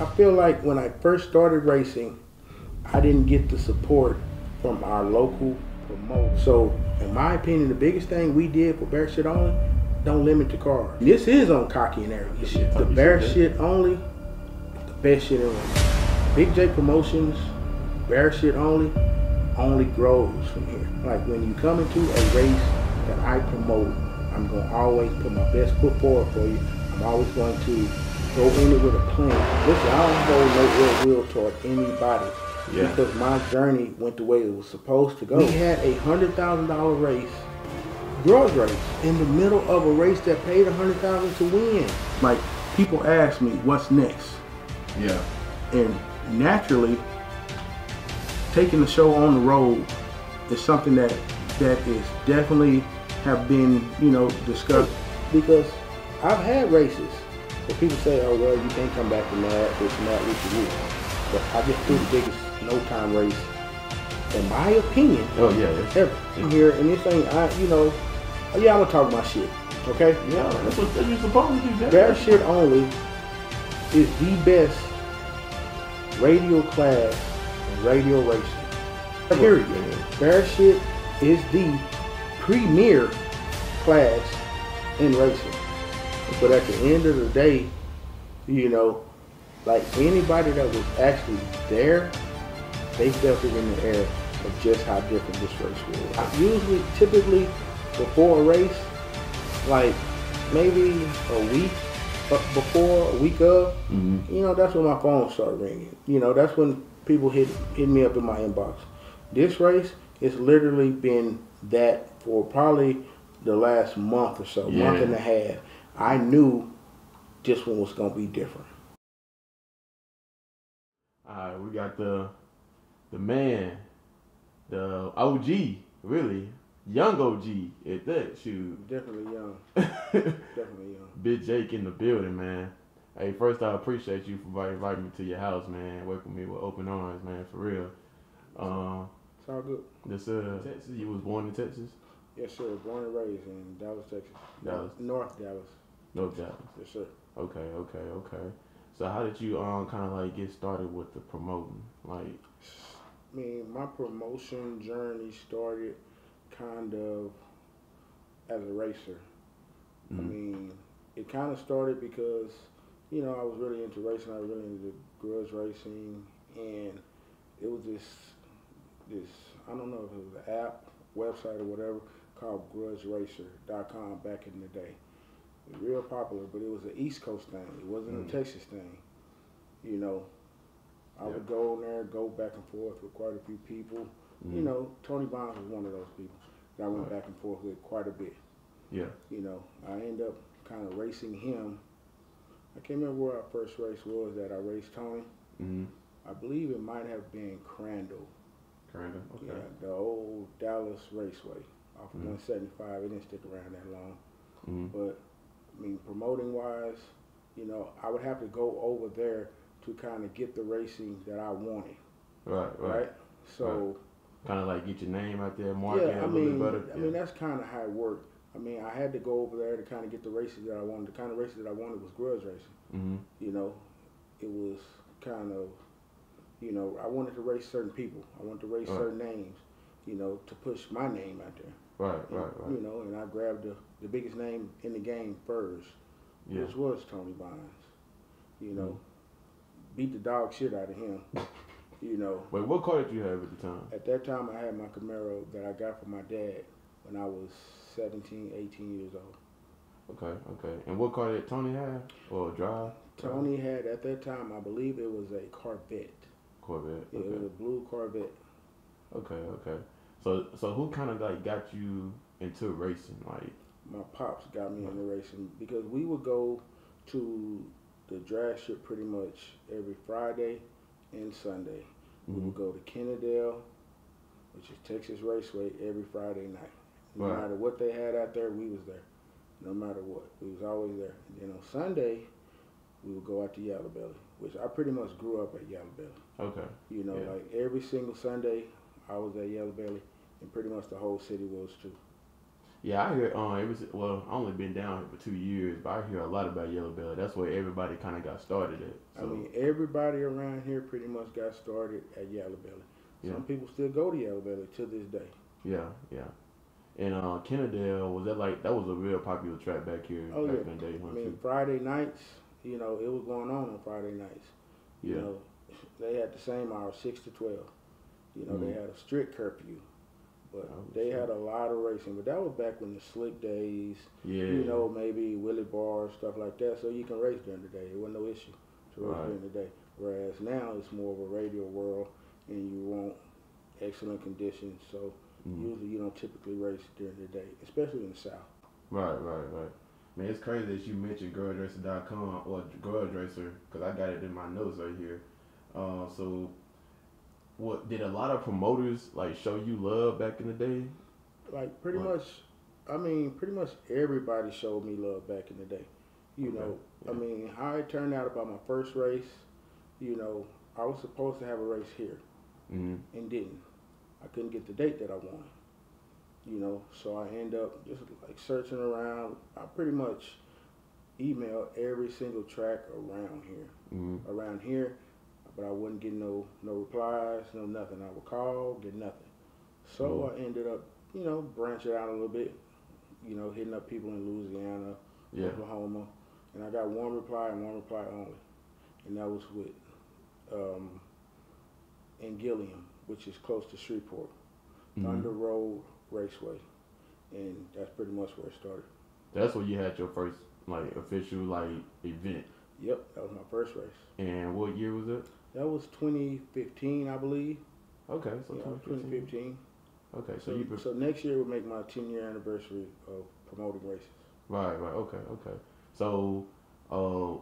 I feel like when I first started racing, I didn't get the support from our local promoter. So, in my opinion, the biggest thing we did for Bear Shit Only, don't limit the car. This is on cocky and arrogant shit. The Bear Shit Only, the best shit in racing. Big J Promotions, Bear Shit Only, only grows from here. Like when you come into a race that I promote, I'm gonna always put my best foot forward for you. I'm always going to go in it with a plan. Listen, I don't hold no ill will toward anybody Yeah. because my journey went the way it was supposed to go. We had a hundred thousand dollar race, grudge race, in the middle of a race that paid a hundred thousand to win. Like people ask me, what's next? Yeah. and naturally taking the show on the road is something that that is definitely have been you know discussed because I've had races where people say oh well you can't come back from that and that which you would but I just threw the biggest no time race in my opinion Oh yeah. That's, ever I'm here and this ain't I you know yeah I'm gonna talk my shit okay yeah. That's what you're supposed to do. Bear Shit Only is the best radial class in radial racing. Period. Bear Shit is the premier class in racing. But at the end of the day, you know, like anybody that was actually there, they felt it in the air of just how different this race was. I usually, typically, before a race, like maybe a week uh, before, a week of, Mhm. you know, that's when my phone started ringing. You know, that's when people hit hit me up in my inbox. This race, it's literally been that for probably the last month or so, Yeah. month and a half. I knew this one was gonna be different. All right, we got the the man, the OG, really young OG at that. Shoot, Definitely young. Definitely young. Big Jake in the building, man. Hey, first I appreciate you for inviting me to your house, man. Welcome me with open arms, man, for real. Um, It's all good. this uh Texas. You was born in Texas, Yes, sir. Born and raised in Dallas, Texas. Dallas. North Dallas. No doubt. Yes, sir. Okay, okay, okay. So how did you um kind of like get started with the promoting? Like, I mean, my promotion journey started kind of as a racer. I Mhm. mean, it kind of started because, you know, I was really into racing. I was really into grudge racing, and it was this, this I don't know if it was an app, website, or whatever called GrudgeRacer.com back in the day. Real popular, but it was an East Coast thing. It wasn't Mm. a Texas thing. You know, I Yep. would go in there, go back and forth with quite a few people. You mhm. know, Tony Bonds was one of those people that I went Right. back and forth with quite a bit. yeah, You know, I end up kind of racing him. I can't remember where our first race was that I raced Tony. mm-hmm. I believe it might have been Crandall. Kinda, okay. Yeah, the old Dallas Raceway off of Mhm. 175. It didn't stick around that long. hmm But, I mean, promoting wise, you know, I would have to go over there to kind of get the racing that I wanted, Right, right. right? So, Kind of like get your name out there, market yeah, a I little mean, bit better. I mean that's kind of how it worked. I mean, I had to go over there to kind of get the races that I wanted. The kind of races that I wanted was grudge racing. hmm You know, it was kind of, you know, I wanted to race certain people. I wanted to race Right. certain names. You know, to push my name out there. Right, And, right, right. You know, and I grabbed the, the biggest name in the game first, Yeah. which was Tony Bonds. You know, mm-hmm. beat the dog shit out of him. you know, Wait, what car did you have at the time? at that time I had my Camaro that I got from my dad when I was 17, 18 years old. Okay, okay. And what car did Tony have or drive? Tony had at that time, I believe it was a Corvette. Corvette. Yeah, It was a blue Corvette. okay, okay. So, so who kind of like got you into racing? Like, My pops got me into racing because we would go to the drag strip pretty much every Friday and Sunday. We mhm. would go to Kennedale, which is Texas Raceway, every Friday night. No Right. matter what they had out there, we was there. No matter what, we was always there. And then on Sunday, we would go out to Yellow Belly, which I pretty much grew up at Yellow Belly. okay, You know, Yeah. like every single Sunday, I was at Yellow Belly, and pretty much the whole city was too. Yeah, I hear. Um, it was well. I only been down here for two years, but I hear a lot about Yellow Belly. That's where everybody kind of got started at. So, I mean, everybody around here pretty much got started at Yellow Belly. Yeah. Some people still go to Yellow Belly to this day. yeah, yeah. And uh, Kennedale was that like that was a real popular track back here Oh, back yeah. in the day. I mean, too? Friday nights, you know, it was going on on Friday nights. yeah, You know, they had the same hour, six to twelve. You know, they Mhm. had a strict curfew, but they had a lot of racing. But that was back when the slick days. yeah. You know, maybe wheelie bar stuff like that, so you can race during the day. It wasn't no issue to race Right. during the day. Whereas now it's more of a radial world, and you want excellent conditions. So Mhm. usually you don't typically race during the day, especially in the south. Right, right, right. Man, it's crazy that you mentioned GrudgeRacer.com or GrudgeRacer because I got it in my notes right here. Uh, so, what did a lot of promoters like show you love back in the day? Like pretty Right. much, I mean, pretty much everybody showed me love back in the day. You Okay, know, I mean, how it turned out about my first race. You know, I was supposed to have a race here Mm-hmm. and didn't. I couldn't get the date that I wanted. You know, so I end up just like searching around. I pretty much emailed every single track around here, Mm-hmm. around here, but I wouldn't get no no replies, no nothing. I would call, get nothing. So Mhm. I ended up, you know, branching out a little bit. You know, hitting up people in Louisiana, Yeah. Oklahoma, and I got one reply and one reply only, and that was with um, in Gilliam, which is close to Shreveport, Mhm. Thunder Road Raceway, and that's pretty much where it started. That's where you had your first like official like event. Yep, that was my first race. And what year was it? That was 2015, I believe. Okay, so yeah, 2015. 2015. Okay, so So, you so next year will make my 10 year anniversary of promoting races. right, right. Okay, okay. So, uh,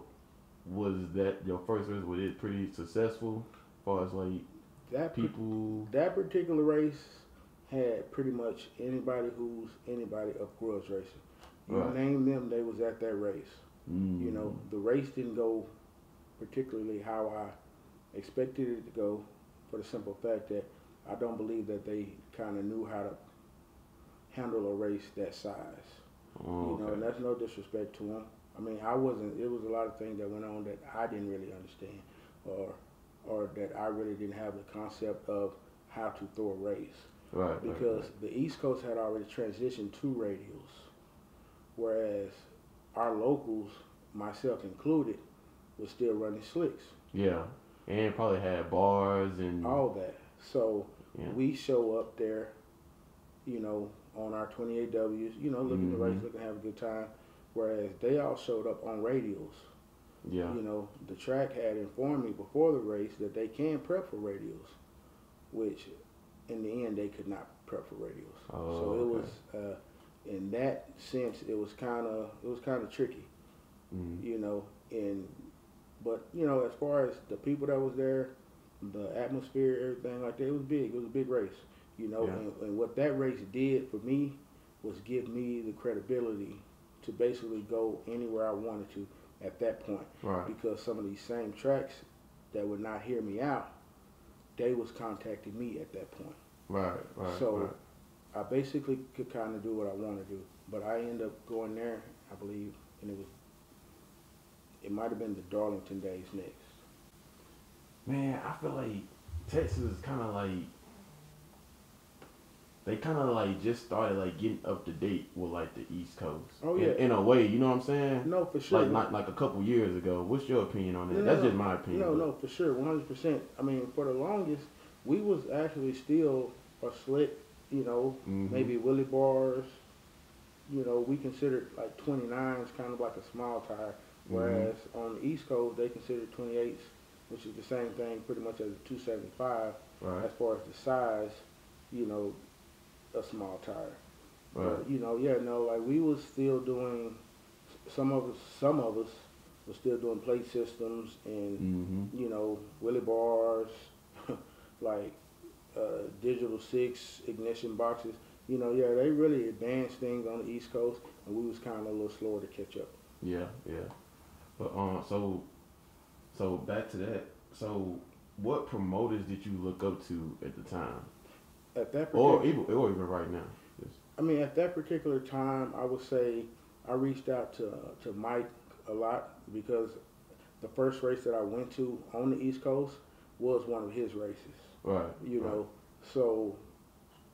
was that your first race? Was it pretty successful? As far as like That people. that particular race had pretty much anybody who's anybody of grudge racing. You Right. name them, they was at that race. Mm, You know, the race didn't go particularly how I expected it to go, for the simple fact that I don't believe that they kind of knew how to handle a race that size. Oh, You know, and that's no disrespect to them. I mean, I wasn't. It was a lot of things that went on that I didn't really understand, or or that I really didn't have the concept of how to throw a race Right, right, because right. the East Coast had already transitioned to radials, whereas our locals, myself included, was still running slicks, Yeah, and probably had bars and all that. So yeah. we show up there, you know, on our 28Ws, you know, looking to race, looking to have a good time, whereas they all showed up on radials. yeah, You know, the track had informed me before the race that they can prep for radials, which in the end they could not prep for radials. Oh, so it okay. was, uh, in that sense, it was kind of it was kind of tricky, mm, you know. And but you know, as far as the people that was there, the atmosphere, everything like that, it was big. It was a big race, you know. Yeah. And, and what that race did for me was give me the credibility to basically go anywhere I wanted to at that point right, because some of these same tracks that would not hear me out, they was contacting me at that point. right, right. So right. I basically could kind of do what I want to do, but I end up going there, I believe, and it was, it might have been the Darlington days next. Man, I feel like Texas is kind of like they kind of like just started like getting up to date with like the East Coast. Oh, In- yeah. in, a way, you know what I'm saying? No, for sure. Like not like a couple years ago. What's your opinion on that? No, That's just my opinion. No, no, for sure, one hundred percent. I mean, for the longest, we was actually still a slick, you know, Mhm. maybe wheelie bars. You know, we considered like 29s kind of like a small tire, whereas on the East Coast they considered 28s, which is the same thing pretty much as a 275 Right. as far as the size. You know, a small tire. Right. But you know, yeah, no, like we was still doing. Some of us, some of us, were still doing plate systems and Mm-hmm. you know, wheelie bars, like uh, digital six ignition boxes. You know, yeah, they really advanced things on the East Coast, and we was kind of a little slower to catch up. Yeah, yeah. But um, so so back to that. So what promoters did you look up to at the time, At that or even or even right now? Just- I mean, at that particular time, I would say I reached out to to Mike a lot because the first race that I went to on the East Coast was one of his races. Right. You right. know, so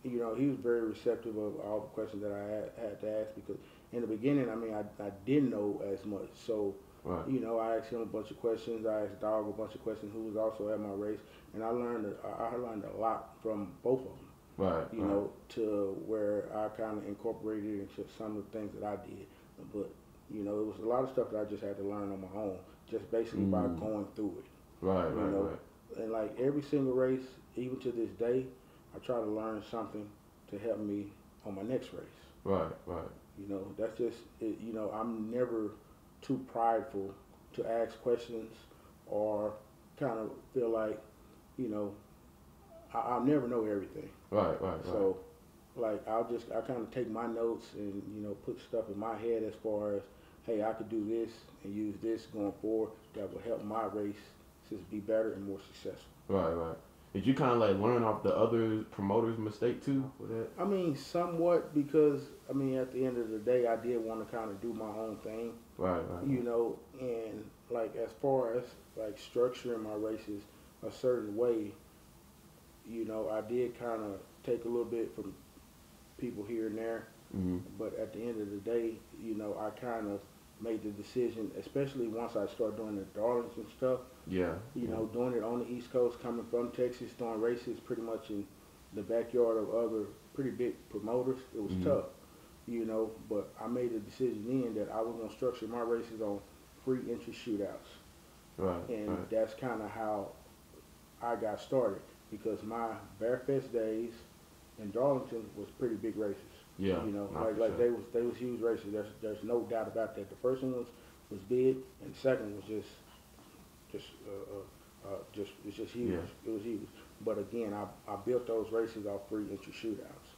you know he was very receptive of all the questions that I had, had to ask because in the beginning, I mean, I, I didn't know as much. So Right. you know, I asked him a bunch of questions. I asked Dog a bunch of questions, who was also at my race, and I learned a- I learned a lot from both of them. Right. You right. know, to where I kind of incorporated into some of the things that I did. But you know, it was a lot of stuff that I just had to learn on my own, just basically by Mm. going through it. Right. you Right. know, Right. And like every single race, even to this day, I try to learn something to help me on my next race. Right. Right. You know, that's just it, you know, I'm never too prideful to ask questions or kind of feel like, you know, I, I'll never know everything. Right. Right. Right. So, like, I'll just I kind of take my notes and you know put stuff in my head as far as, hey, I could do this and use this going forward that will help my race just be better and more successful. Right, right. Did you kind of like learn off the other promoters' mistake too with that? I mean, somewhat because I mean at the end of the day, I did want to kind of do my own thing. Right, right. you know, and like as far as like structuring my races a certain way, you know, I did kind of take a little bit from people here and there, hmm but at the end of the day, you know, I kind of made the decision, especially once I started doing the Darlington stuff, Yeah. you know, doing it on the East Coast, coming from Texas, doing races pretty much in the backyard of other pretty big promoters. It was Mhm. tough, you know, but I made a decision then that I was gonna structure my races on free entry shootouts, Right. and right. that's kind of how I got started because my Bearfest days in Darlington was pretty big races. Yeah. You know, like like sure. they was they was huge races. There's there's no doubt about that. The first one was was big, and the second was just just uh, uh, uh, just it's just huge. Yeah. It was huge. But again, I I built those races off free entry shootouts.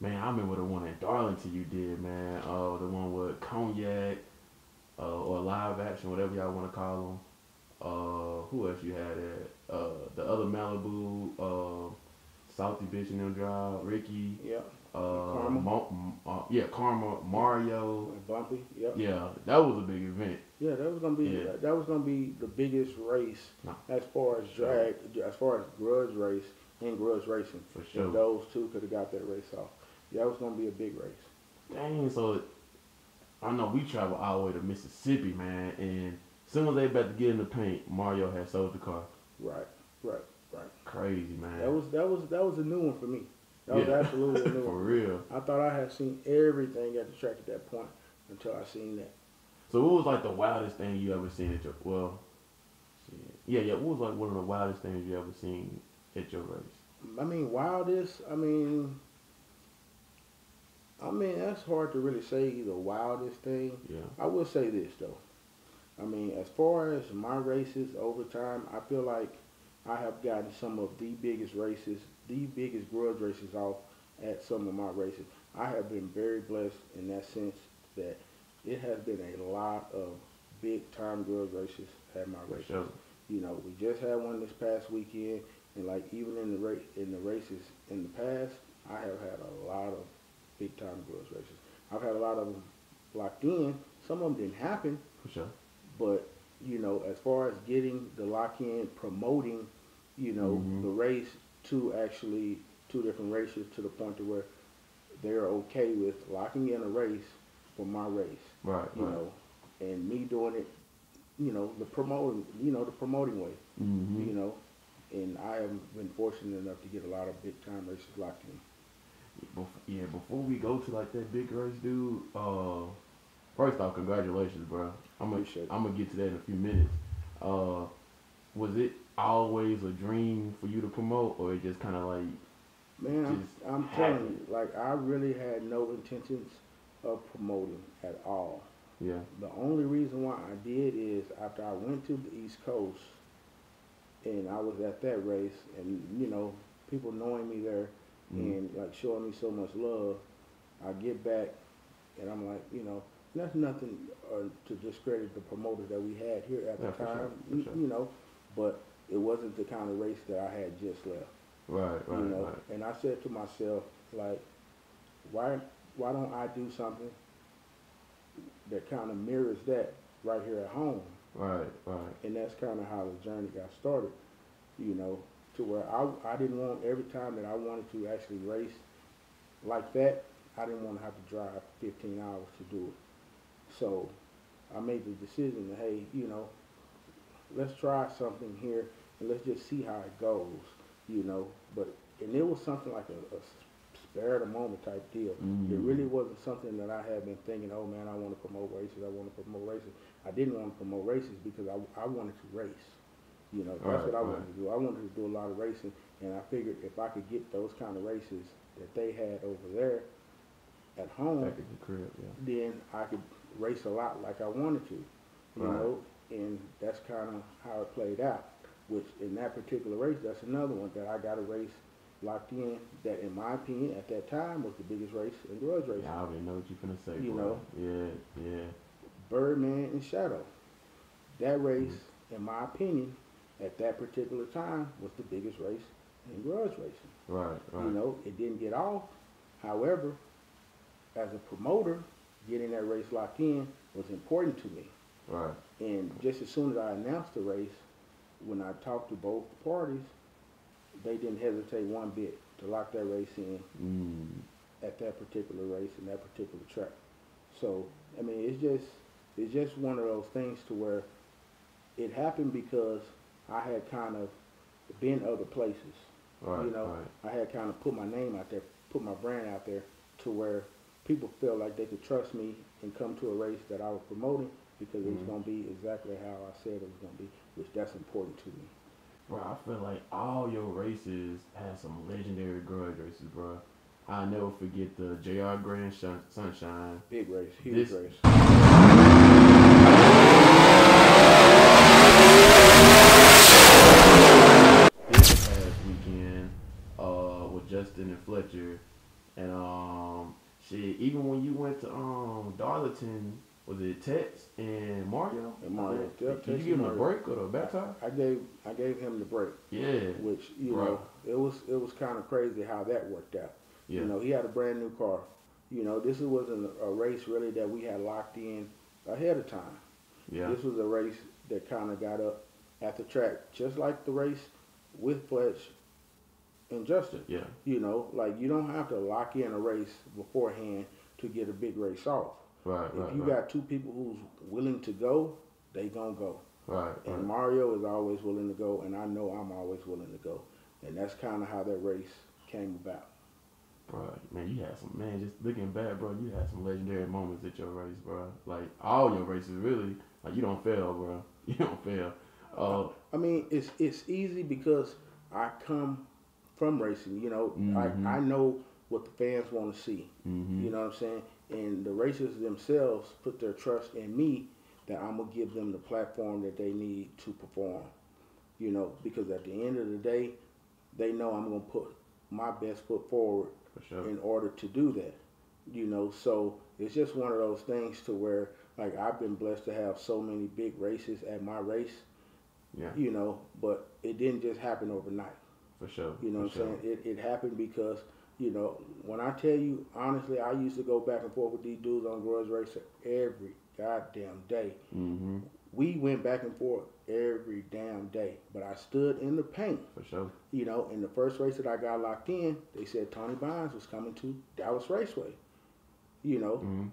Man, I remember the one in Darlington you did, man. Uh, the one with cognac, uh, or live action, whatever y'all want to call them. Uh, who else you had at? Uh, the other Malibu, uh, Salty Bitch and them drive, Ricky, Yeah. Uh, Karma. Mo- uh, yeah, Karma, Mario. And Bumpy. Yep. Yeah, that was a big event. Yeah, that was gonna be Yeah. that was gonna be the biggest race No. as far as drag, as far as grudge race and grudge racing. For sure. those two could have got that race off, Yeah, that was gonna be a big race. Dang, so I know we travel all the way to Mississippi, man, and as soon as they about to get in the paint, Mario had sold the car. Right, right, right. Crazy, man. That was that was that was a new one for me. That was Yeah. absolutely new For real. I thought I had seen everything at the track at that point until I seen that. So what was like the wildest thing you ever seen at your well? Yeah, yeah. What was like one of the wildest things you ever seen at your race? I mean, wildest. I mean, I mean that's hard to really say the wildest thing. Yeah. I will say this though. I mean, as far as my races over time, I feel like I have gotten some of the biggest races, the biggest grudge races off at some of my races. I have been very blessed in that sense that it has been a lot of big time grudge races at my races. sure. You know, we just had one this past weekend, and like even in the ra- in the races in the past, I have had a lot of big time grudge races. I've had a lot of them locked in. Some of them didn't happen, For sure. but you know, as far as getting the lock in, promoting, you know, Mhm. the race to actually two different races to the point to where they're okay with locking in a race for my race Right. you right. know, and me doing it, you know, the promoting, you know, the promoting way, hmm you know, and I have been fortunate enough to get a lot of big time races locked in. Yeah. Before we go to like that big race, dude. Uh, first off, congratulations, bro. I'm gonna. I'm gonna get to that in a few minutes. Uh, was it always a dream for you to promote, or it just kind of like Man, I'm, I'm telling you, like I really had no intentions of promoting at all. yeah, The only reason why I did is after I went to the East Coast and I was at that race and, you know, people knowing me there Mhm. and like showing me so much love, I get back and I'm like, you know, that's nothing uh, to discredit the promoters that we had here at Yeah, the sure, time, for you, sure. you know, but it wasn't the kind of race that I had just left right, right, you know. right. And I said to myself, like, why why don't I do something that kind of mirrors that right here at home? Right, right. And that's kind of how the journey got started, you know, to where I, I didn't want every time that I wanted to actually race like that, I didn't want to have to drive 15 hours to do it. So I made the decision that, hey, you know, let's try something here and let's just see how it goes, you know. But, and it was something like a, a spare the moment type deal. Mm. It really wasn't something that I had been thinking, oh man, I want to promote races, I want to promote races. I didn't want to promote races because I, I wanted to race. You know, that's Right, what I right. wanted to do. I wanted to do a lot of racing, and I figured if I could get those kind of races that they had over there at home, Back at the crib, yeah. then I could race a lot like I wanted to, you Right. know, and that's kind of how it played out. Which in that particular race, that's another one that I got a race locked in that, in my opinion, at that time was the biggest race in grudge racing. Yeah, I already know what you're finna say, You bro. know. Yeah, yeah. Birdman and Shadow. That mm-hmm. race, in my opinion, at that particular time was the biggest race in grudge racing. Right, right. You know, it didn't get off. However, as a promoter, getting that race locked in was important to me. Right. And just as soon as I announced the race, when I talked to both parties, they didn't hesitate one bit to lock that race in Mm. at that particular race and that particular track. So, I mean, it's just it's just one of those things to where it happened because I had kind of been other places. Right, you know, right. I had kind of put my name out there, put my brand out there to where people felt like they could trust me and come to a race that I was promoting because it was Mhm. going to be exactly how I said it was going to be, which that's important to me. Bro, I feel like all your races had some legendary grudge races, bro. I'll never forget the JR Grand Sunshine. Big race, huge This- race. This past weekend, uh, with Justin and Fletcher, and um, shit. Even when you went to um Darlington, was it Tex and Mario? And Mario, Did yep, you give him a break or a baptize? I gave I gave him the break, Yeah, which you Right. know it was it was kind of crazy how that worked out. yeah, You know, he had a brand new car. You know, this wasn't a race really that we had locked in ahead of time. yeah, This was a race that kind of got up at the track, just like the race with Fletch and Justin. yeah, You know, like you don't have to lock in a race beforehand to get a big race off. Right, If right, you right, got two people who's willing to go, they gonna go. right, And right. Mario is always willing to go, and I know I'm always willing to go. And that's kind of how that race came about. Right, man, you had some man. Just looking back, bro, you had some legendary moments at your race, bro. Like all your races, really. Like you don't fail, bro. You don't fail. Uh, I mean, it's it's easy because I come from racing. You know, Mhm. I I know what the fans want to see. hmm You know what I'm saying? And the racers themselves put their trust in me that I'm gonna give them the platform that they need to perform. You know, because at the end of the day, they know I'm gonna put my best foot forward for sure. in order to do that. You know, so it's just one of those things to where like I've been blessed to have so many big races at my race, yeah, you know, but it didn't just happen overnight. for sure. You know for what I'm saying? It, it happened because, you know, when I tell you, honestly, I used to go back and forth with these dudes on Grudge Racer every goddamn day. hmm We went back and forth every damn day. But I stood in the paint, For sure. you know, in the first race that I got locked in, they said Tony Bynes was coming to Dallas Raceway. You know, hmm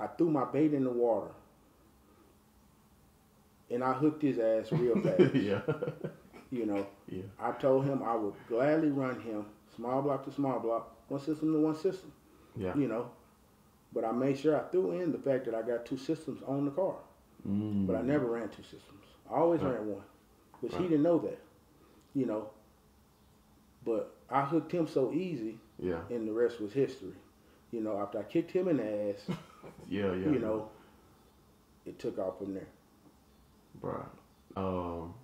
I threw my bait in the water. And I hooked his ass real fast. yeah, You know, yeah, I told him I would gladly run him small block to small block, one system to one system. yeah. You know, but I made sure I threw in the fact that I got two systems on the car, Mm. but I never ran two systems. I always Right. ran one, which he didn't know that. You know, but I hooked him so easy, Yeah, and the rest was history. You know, after I kicked him in the ass, yeah, yeah. you know, it took off from there. bro. Um,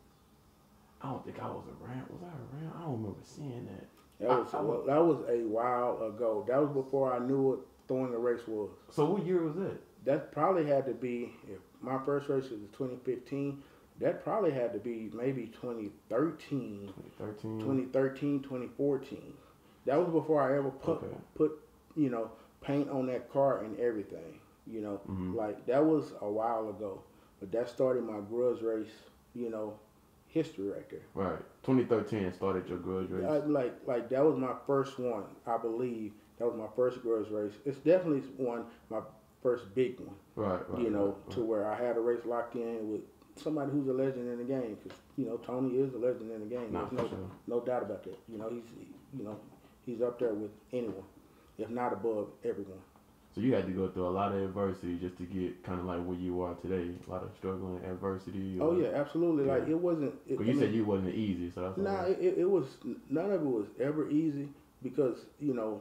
I don't think I was around. Was I around? I don't remember seeing that. That was I was- that was a while ago. That was before I knew what throwing a race was. So what year was that? That probably had to be if my first race was 2015. That probably had to be maybe 2013, 2013. 2013, 2014. That was before I ever put Okay. put you know paint on that car and everything. You know, Mhm. like that was a while ago, but that started my grudge race. You know, history right there. Right. 2013 started your grudge race. I, like like that was my first one. I believe that was my first grudge race. It's definitely one my first big one. right. Right. you know, right, to where I had a race locked in with somebody who's a legend in the game. Because you know Tony is a legend in the game. Nah, There's no sure. no doubt about that. You know he's you know he's up there with anyone, if not above everyone. So you had to go through a lot of adversity just to get kind of like where you are today. A lot of struggling adversity. Oh yeah, absolutely. Like it wasn't. It, But you I said you wasn't easy, so that's Nah, it, it, it was none of it was ever easy because you know,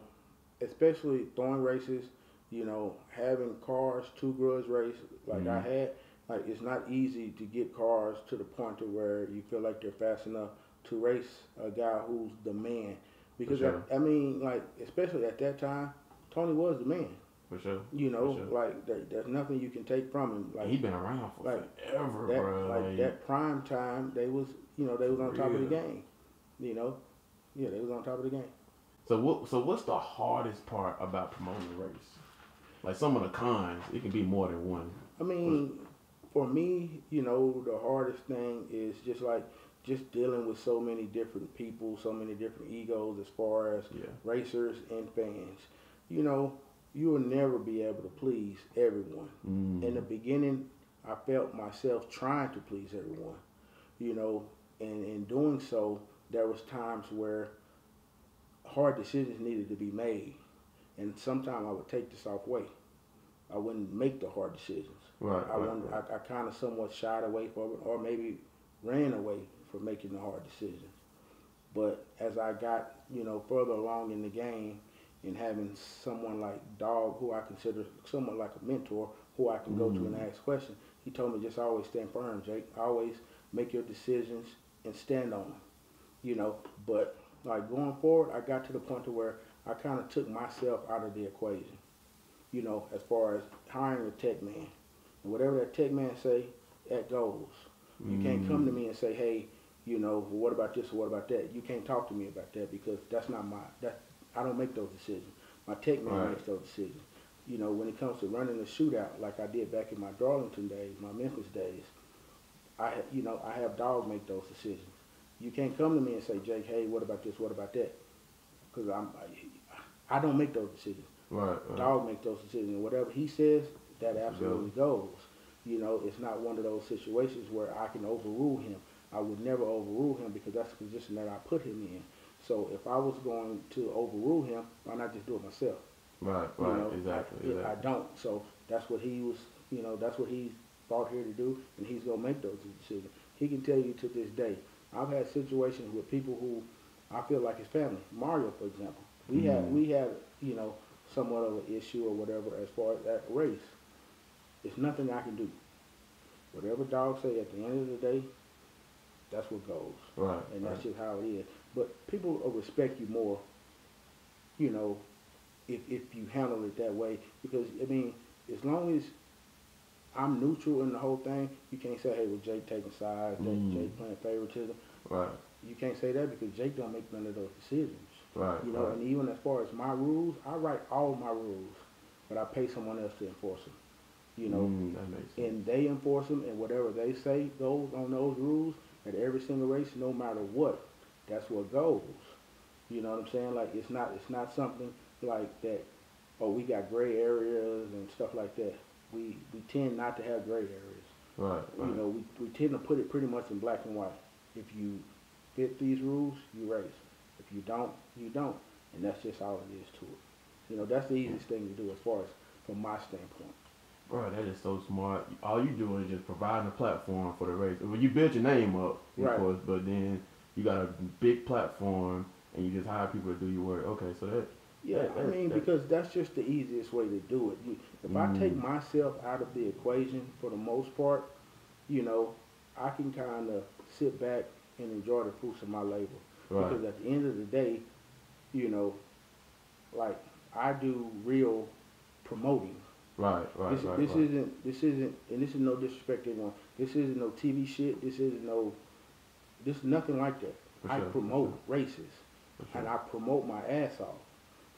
especially throwing races, you know, having cars two grudge race like I Mhm. had, like it's not easy to get cars to the point to where you feel like they're fast enough to race a guy who's the man. Because sure. I, I mean, like especially at that time, Tony was the man. For sure. You know, sure. like there, there's nothing you can take from him. Like he been around for like, forever, that, bro. like Like, that prime time, they was you know they was on top of the game. You know, yeah, they was on top of the game. So what? So what's the hardest part about promoting a race? Like some of the cons, it can be more than one. I mean, for me, you know, the hardest thing is just like just dealing with so many different people, so many different egos as far as Yeah. racers and fans. You know, you will never be able to please everyone. Mm. In the beginning, I felt myself trying to please everyone, you know, and in doing so, there was times where hard decisions needed to be made, and sometimes I would take the soft way. I wouldn't make the hard decisions. Right. I right, wonder, right. I, I kind of somewhat shied away from it, or maybe ran away from making the hard decisions. But as I got, you know, further along in the game, and having someone like Dog, who I consider somewhat like a mentor, who I can go to and Mm. ask questions, he told me just always stand firm, Jake. Always make your decisions and stand on them. You know, but like going forward, I got to the point to where I kind of took myself out of the equation. You know, as far as hiring a tech man, and whatever that tech man say, that goes. You can't come to Mm. me and say, hey, you know, well, what about this or what about that? You can't talk to me about that because that's not my that I don't make those decisions. My tech man Right. makes those decisions. You know, when it comes to running a shootout like I did back in my Darlington days, my Memphis days, I you know, I have dog make those decisions. You can't come to me and say, Jake, hey, what about this, what about that? Because I'm I, I don't make those decisions. Right. right. Dog make those decisions. Whatever he says, that absolutely goes. You know, it's not one of those situations where I can overrule him. I would never overrule him because that's the position that I put him in. So if I was going to overrule him, why not just do it myself? Right. You Right. know, exactly. I, I don't. So that's what he was, you know, that's what he's brought here to do, and he's gonna make those decisions. He can tell you to this day. I've had situations with people who I feel like his family. Mario, for example, we had Mhm. we had you know somewhat of an issue or whatever as far as that race. It's nothing I can do. Whatever dog say at the end of the day, that's what goes Right. and right. that's just how it is. But people will respect you more, you know, if if you handle it that way. Because I mean, as long as I'm neutral in the whole thing, you can't say, "Hey, well, Jake taking sides, Jake, Mm. Jake playing favoritism." Right. You can't say that because Jake don't make none of those decisions. Right. You know, right. and even as far as my rules, I write all my rules, but I pay someone else to enforce them. You know, Mm, that makes sense. and they enforce them, and whatever they say goes on those rules at every single race, no matter what. That's what goes. You know what I'm saying? Like it's not it's not something like that. Oh, we got gray areas and stuff like that. We we tend not to have gray areas. right. Right. You know, we we tend to put it pretty much in black and white. If you fit these rules, you race. If you don't, you don't, and that's just all it is to it. You know, that's the easiest thing to do as far as from my standpoint. Bro, that is so smart. All you doing is just providing a platform for the race. Well, you build your name up, of Right. course, but then you got a big platform and you just hire people to do your work. Okay, so that Yeah, I mean, because that's just the easiest way to do it. You, if I take Mm. myself out of the equation for the most part, you know, I can kind of sit back and enjoy the fruits of my labor. right, Because at the end of the day, you know, like I do real promoting. right, right, this right, this right. isn't this isn't and this is no disrespect to anyone. This isn't no TV shit. This isn't no this is nothing like that. For I sure, promote sure. races. For and. I promote my ass off.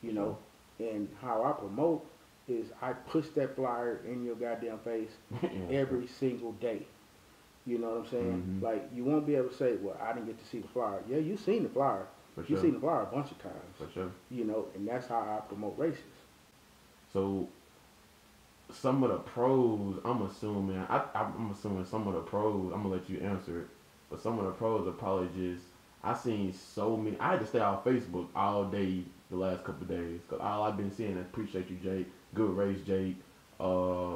You know, and how I promote is I push that flyer in your goddamn face every single day. You know what I'm saying? Mhm. Like you won't be able to say, "Well, I didn't get to see the flyer." Yeah, you seen the flyer. For You sure. seen the flyer a bunch of times. For sure. You know, and that's how I promote races. So some of the pros, I'm assuming, I, I'm assuming some of the pros, I'm gonna let you answer it, but some of the pros are probably just, I seen so many, I had to stay off Facebook all day the last couple of days, cause all I've been seeing is appreciate you, Jake, good race, Jake, uh,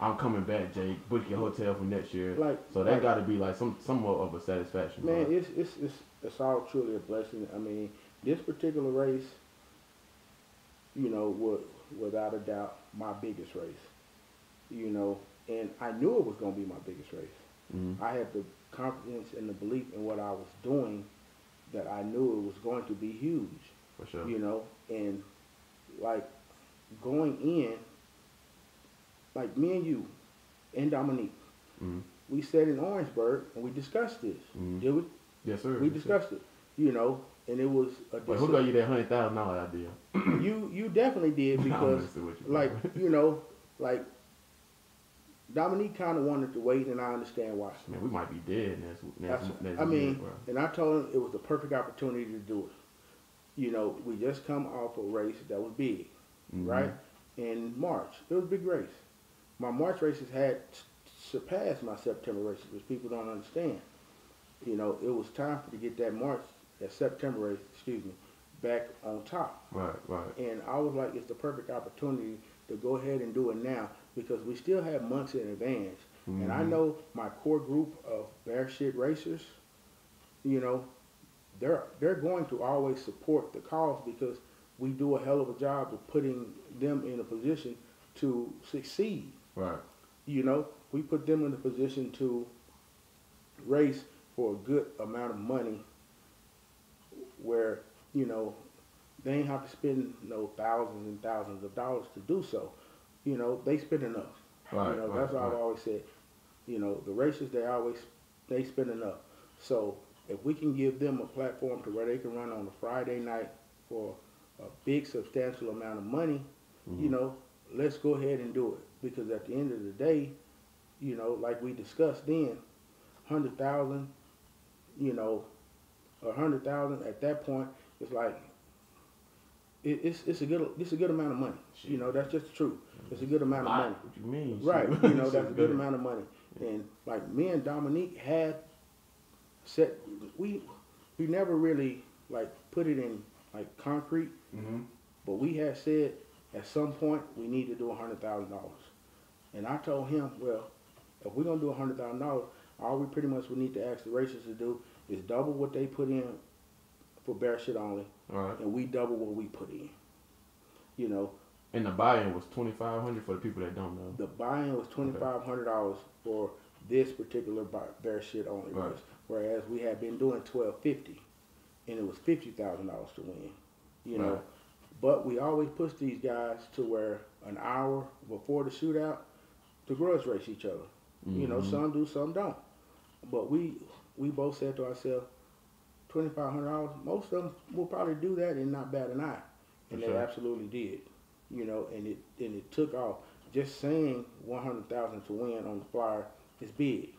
I'm coming back, Jake, book your hotel for next year. Like So that like, got to be like some somewhat of a satisfaction. man, bro. it's it's it's it's all truly a blessing. I mean, this particular race, you know, was without a doubt my biggest race. You know, and I knew it was gonna be my biggest race. Mhm. I had the confidence and the belief in what I was doing that I knew it was going to be huge. for sure. You know, and like going in, like me and you and Dominique, Mhm. we sat in Orangeburg and we discussed this. Mhm. Did we? Yes, sir. We discussed it. You know, and it was a Wait, who got you that hundred thousand dollar idea? you you definitely did because you, like you know like Dominique kind of wanted to wait, and I understand why. man, we might be dead next next, next I mean, and I told him it was the perfect opportunity to do it. You know, we just come off a race that was big, Mhm. right? In March, it was a big race. My March races had surpassed my September races, which people don't understand. You know, it was time for to get that March, that September race, excuse me, back on top. Right, right. And I was like, it's the perfect opportunity to go ahead and do it now because we still have months in advance. And I Mhm. know my core group of bear shit racers, you know, they're they're going to always support the cause because we do a hell of a job of putting them in a position to succeed. Right. You know, we put them in a position to race for a good amount of money where, you know, they ain't have to spend no thousands and thousands of dollars to do so. You know, they spend enough. Right. you know, right, that's what I've always said. You know, the races they always they spend enough. So if we can give them a platform to where they can run on a Friday night for a big substantial amount of money, you Mhm. know, let's go ahead and do it. Because at the end of the day, you know, like we discussed then, hundred thousand, you know, a hundred thousand at that point, it's like it, it's it's a good it's a good amount of money. You know, that's just the truth. It's a good amount of money. What you mean? Right, you know, that's a good amount of money. And like me and Dominique had set we we never really like put it in like concrete, Mhm. but we had said at some point we need to do a hundred thousand dollars. And I told him, well, if we're gonna do a hundred thousand dollars, all we pretty much would need to ask the racers to do is double what they put in for bear shit only, All right. and we double what we put in. You know, And the buy-in was twenty five hundred for the people that don't know. The buy-in was twenty five hundred dollars for this particular bear shit only Right. race, whereas we had been doing twelve fifty, and it was fifty thousand dollars to win. You know, Right. but we always push these guys to where an hour before the shootout to grudge race each other. You know, Mhm. some do, some don't. But we we both said to ourselves, twenty five hundred dollars. Most of them will probably do that and not bat an eye, and they absolutely did. You know, and it and it took off. Just saying one hundred thousand to win on the flyer is big,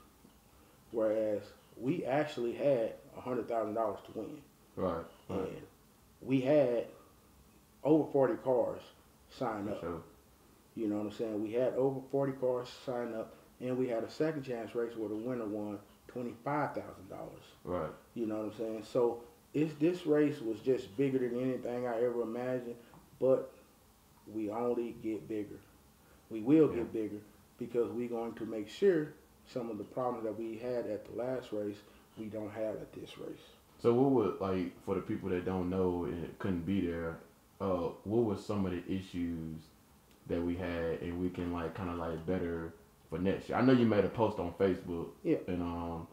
whereas we actually had hundred thousand dollars to win, Right. Right. and we had over forty cars sign up. sure. You know what I'm saying? We had over 40 cars sign up, and we had a second chance race where the winner won $25,000. Right. You know what I'm saying? So it's, this race was just bigger than anything I ever imagined, but we only get bigger. We will Yeah. get bigger because we're going to make sure some of the problems that we had at the last race, we don't have at this race. So what would like for the people that don't know and couldn't be there, uh, what were some of the issues that we had and we can like kind of like better for next year? I know you made a post on Facebook. Yeah. And um,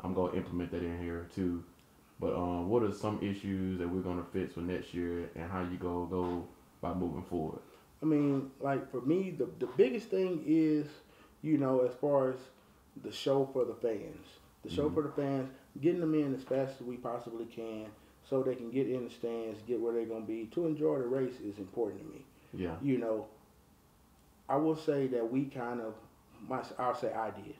I'm gonna implement that in here too. But um, what are some issues that we're gonna fix for next year and how you go go by moving forward? I mean, like for me, the the biggest thing is, you know, as far as the show for the fans, the show Mhm. for the fans, getting them in as fast as we possibly can, so they can get in the stands, get where they're gonna be. To enjoy the race is important to me. Yeah. You know, I will say that we kind of, my, I'll say I did.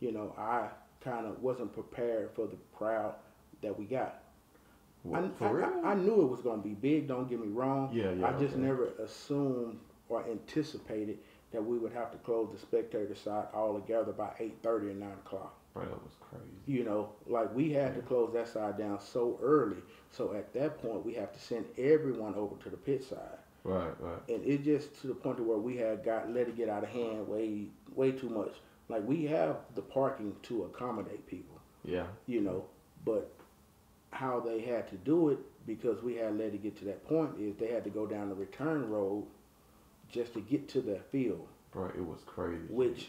You know, I kind of wasn't prepared for the crowd that we got. What, I, for I- real? I, I knew it was going to be big. Don't get me wrong. Yeah, yeah, I just okay. never assumed or anticipated that we would have to close the spectator side all together by eight thirty or nine o'clock. Bro, that was crazy. You know, like we had to close that side down so early. So at that point, we have to send everyone over to the pit side, Right, right. and it just to the point to where we had got let it get out of hand way way too much. Like we have the parking to accommodate people Yeah. you know, but how they had to do it because we had let it get to that point is they had to go down the return road just to get to that field, Bro, it was crazy. which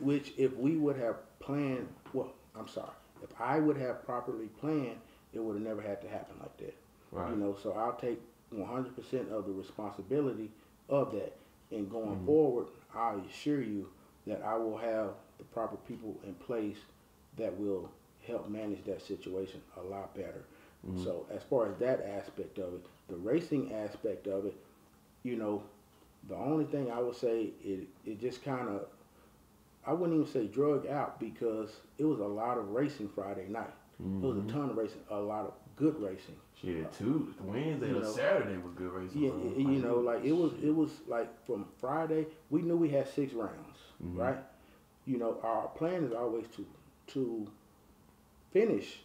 which if we would have planned, well, I'm sorry, if I would have properly planned, it would have never had to happen like that. Right. You know, so I'll take 100% of the responsibility of that. And going Mhm. forward, I assure you that I will have the proper people in place that will help manage that situation a lot better. Mhm. So as far as that aspect of it, the racing aspect of it, you know, the only thing I would say it it just kind of I wouldn't even say drug out because it was a lot of racing Friday night. It was a Mhm. ton of racing, a lot of good racing. Shit, two Wednesday know. Saturday was good racing. Yeah, you know, like it was it was like from Friday, we knew we had six rounds, Mhm. right? You know, our plan is always to to finish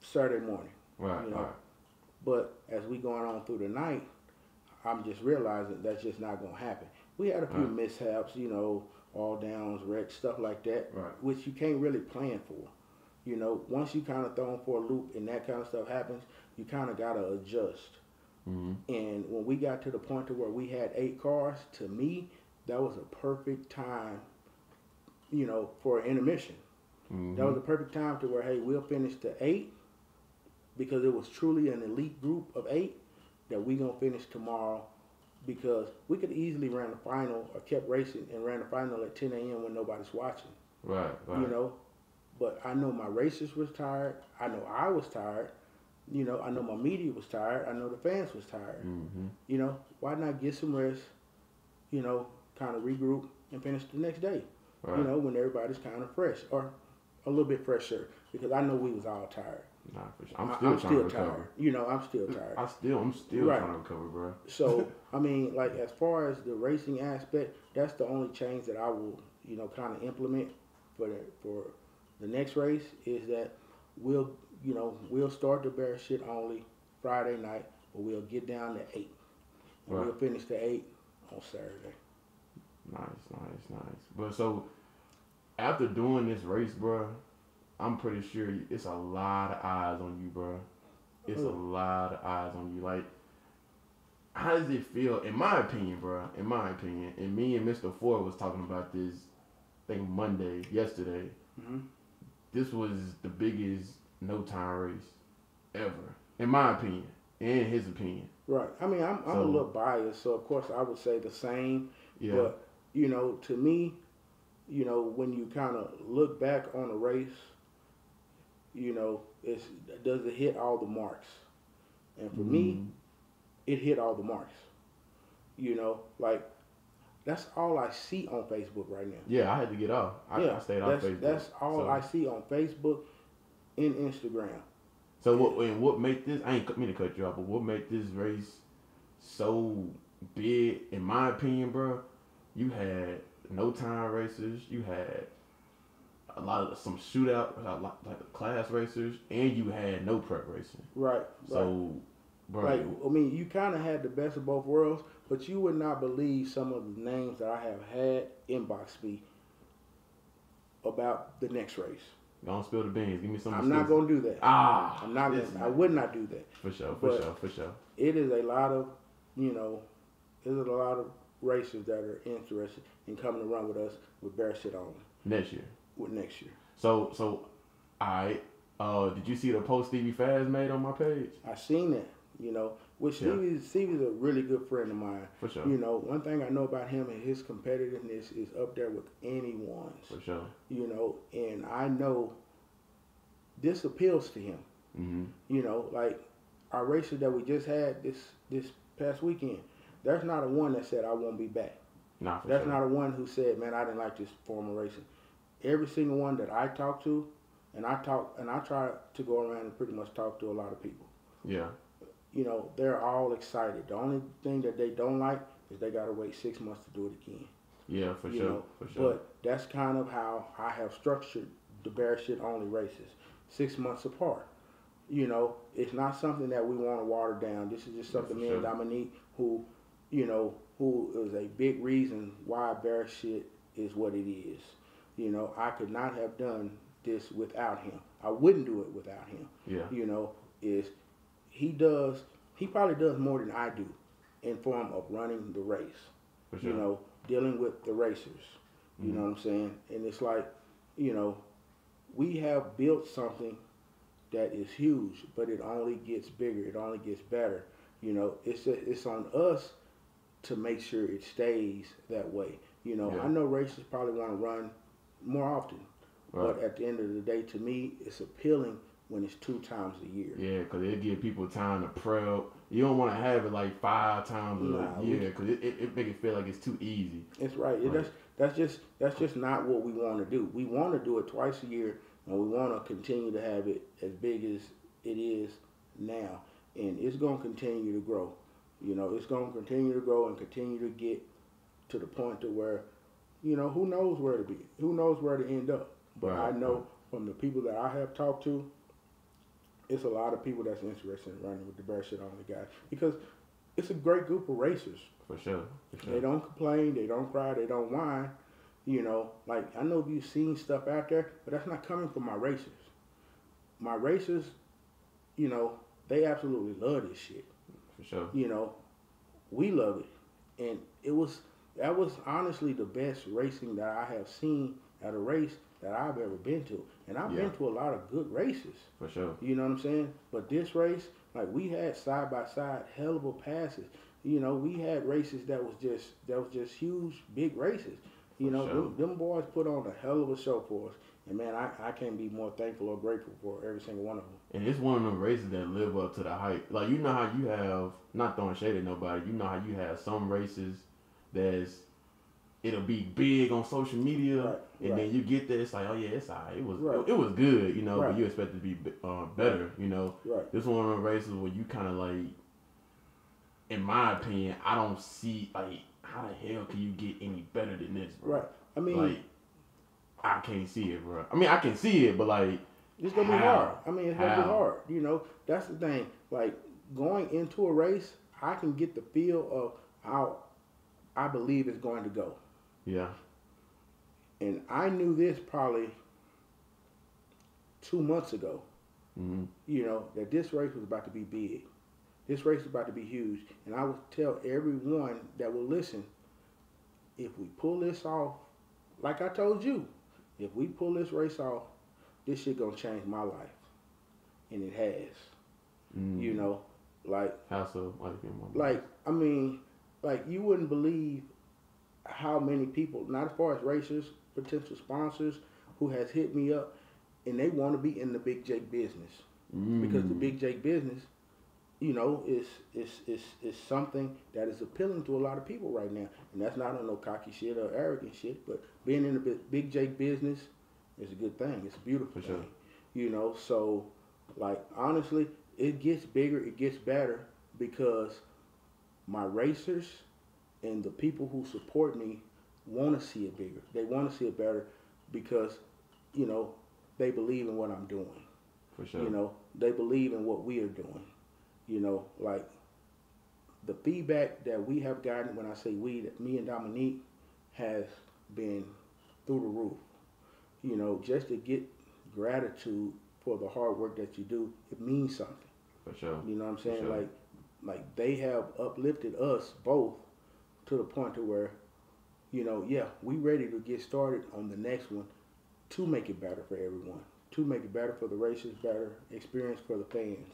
Saturday morning. right, you know. right. But as we going on through the night, I'm just realizing that's just not gonna happen. We had a few Right. mishaps, you know, all downs, wrecks, stuff like that, Right. which you can't really plan for. You know, once you kind of thrown for a loop and that kind of stuff happens, you kind of gotta adjust. Mm-hmm. And when we got to the point to where we had eight cars, to me, that was a perfect time, you know, for an intermission. Mm-hmm. That was the perfect time to where, hey, we'll finish the eight because it was truly an elite group of eight that we gonna finish tomorrow because we could easily ran the final or kept racing and ran the final at 10 a.m. when nobody's watching, right, right. you know. But I know my racers was tired. I know I was tired. You know, I know my media was tired. I know the fans was tired. Mm-hmm. You know, why not get some rest? You know, kind of regroup and finish the next day Right. you know, when everybody's kind of fresh or a little bit fresher because I know we was all tired. Nah, for sure. I'm still I'm trying to still recover. tired. You know, I'm still tired. I still, I'm still Right. trying to recover, bro. So, I mean, like as far as the racing aspect, that's the only change that I will, you know, kind of implement for the for the next race is that we'll, you know, we'll start the bear shit only Friday night, but we'll get down to eight. And Right. we'll finish the eight on Saturday. Nice, nice, nice. But so after doing this race, bro, I'm pretty sure it's a lot of eyes on you, bro. It's a lot of eyes on you. Like, how does it feel? In my opinion, bro. In my opinion, and me and Mr. Ford was talking about this. thing Monday, yesterday. hmm This was the biggest no time race ever, in my opinion, in his opinion. Right. I mean, I'm, I'm So- a little biased, so of course I would say the same. Yeah. But you know, to me, you know, when you kind of look back on a race, you know, it's does it hit all the marks? And for me, Mhm. it hit all the marks. You know, like that's all I see on Facebook right now. yeah, I had to get off. I, yeah, I stayed off that's, Facebook. That's all so. I see on Facebook and Instagram. So what and what make this? I ain't mean to cut you off, but what make this race so big? In my opinion, bro, you had no time racers, you had a lot of some shootout, a lot, like class racers, and you had no prep racing. Right. right. So, bro, Like, I mean, you kind of had the best of both worlds, but you would not believe some of the names that I have had inbox me about the next race. Don't spill the beans. Give me some. I'm not going to do that. Ah, I'm not. Gonna, I would not do that. for sure, for but- sure, for sure. It is a lot of, you know, there's a lot of racers that are interested in coming to run with us with bear shit on Next year. with next year. So, so, I. Uh, did you see the post Stevie Fast made on my page? I seen it. you know, which Yeah. Stevie, Stevie's a really good friend of mine. For sure, You know, one thing I know about him and his competitiveness is up there with anyone's. for sure. you know, and I know this appeals to him. hmm You know, like our races that we just had this this past weekend, there's not a one that said I won't be back. Nah, for That's sure. not a one who said, "Man, I didn't like this form of racing." Every single one that I talk to, and I talk and I try to go around and pretty much talk to a lot of people. yeah, You know, they're all excited. The only thing that they don't like is they got to wait six months to do it again. yeah, for you sure, know, for sure. But that's kind of how I have structured the bear shit only races, six months apart. You know, it's not something that we want to water down. This is just something for me and. Dominique, who, you know, who is a big reason why bear shit is what it is. You know, I could not have done this without him. I wouldn't do it without him yeah, you know, is he does he probably does more than I do in form of running the race. sure. You know, dealing with the racers. You know mm-hmm. what I'm saying? And it's like, you know, we have built something that is huge, but it only gets bigger. It only gets better. You know, it's it's on us to make sure it stays that way. You know, Yeah. I know racers probably want to run more often, right. but at the end of the day, to me, it's appealing when it's two times a year. Yeah, because it give people time to prep. You don't want to have it like five times Nah, a year because it, it, it make it feel like it's too easy. It's right. Right. That's that's just that's just not what we want to do. We want to do it twice a year, and we want to continue to have it as big as it is now, and it's going to continue to grow. You know, it's going to continue to grow and continue to get to the point to where, you know, who knows where to be, who knows where to end up. But I Right, know from the people that I have talked to, it's a lot of people that's interested in running with the bear shit only guys because it's a great group of racers. For sure. For sure. They don't complain, they don't cry, they don't whine. You know, like I know you've seen stuff out there, but that's not coming from my racers. My racers, you know, they absolutely love this shit. For sure. You know, we love it. And it was that was honestly the best racing that I have seen at a race that I've ever been to. And I've Yeah. been to a lot of good races. For sure. You know what I'm saying? But this race, like we had side by side hell of a passes. You know, we had races that was just that was just huge, big races. You For know, sure. them, them boys put on a hell of a show for us. And man, I, I can't be more thankful or grateful for every single one of them. And it's one of them races that live up to the hype. Like you know how you have not throwing shade at nobody. You know how you have some races that's it'll be big on social media, Right, and right. then you get there, it's like, oh yeah, it's alright. It was Right. it, was good, you know, Right. but you expect it to be uh, better, you know. Right. This one of the races where you kind of like, in my opinion, I don't see like how the hell can you get any better than this, bro? Right. I mean, Like, I can't see it, bro. I mean, I can see it, but like, it's gonna be hard. I mean, it's gonna be hard. You know, that's the thing. Like going into a race, I can get the feel of how I believe it's going to go. Yeah, And I knew this probably two months ago. hmm you know, that this race was about to be big. This race is about to be huge. And I would tell everyone that will listen, if we pull this off, like I told you, if we pull this race off, this shit gonna change my life. And it has. mm You know, like how so? Like, like I mean, like you wouldn't believe how many people, not as far as racers, potential sponsors, who has hit me up and they want to be in the Big Jake business because the Mm. Big Jake business, you know, is is is is something that is appealing to a lot of people right now, and that's not on no cocky shit or arrogant shit, but being in the Big Jake business is a good thing. It's a beautiful For thing, sure. you know. So, like honestly, it gets bigger, it gets better because my racers and the people who support me want to see it bigger. They want to see it better because, you know, they believe in what I'm doing. for sure. You know, they believe in what we are doing. You know, like the feedback that we have gotten when I say we, that me and Dominique has been through the roof. You know, just to get gratitude for the hard work that you do, it means something. for sure. You know what I'm saying? Sure. Like, like they have uplifted us both to the point to where, you know, yeah, we ready to get started on the next one to make it better for everyone, to make it better for the racers, better experience for the fans,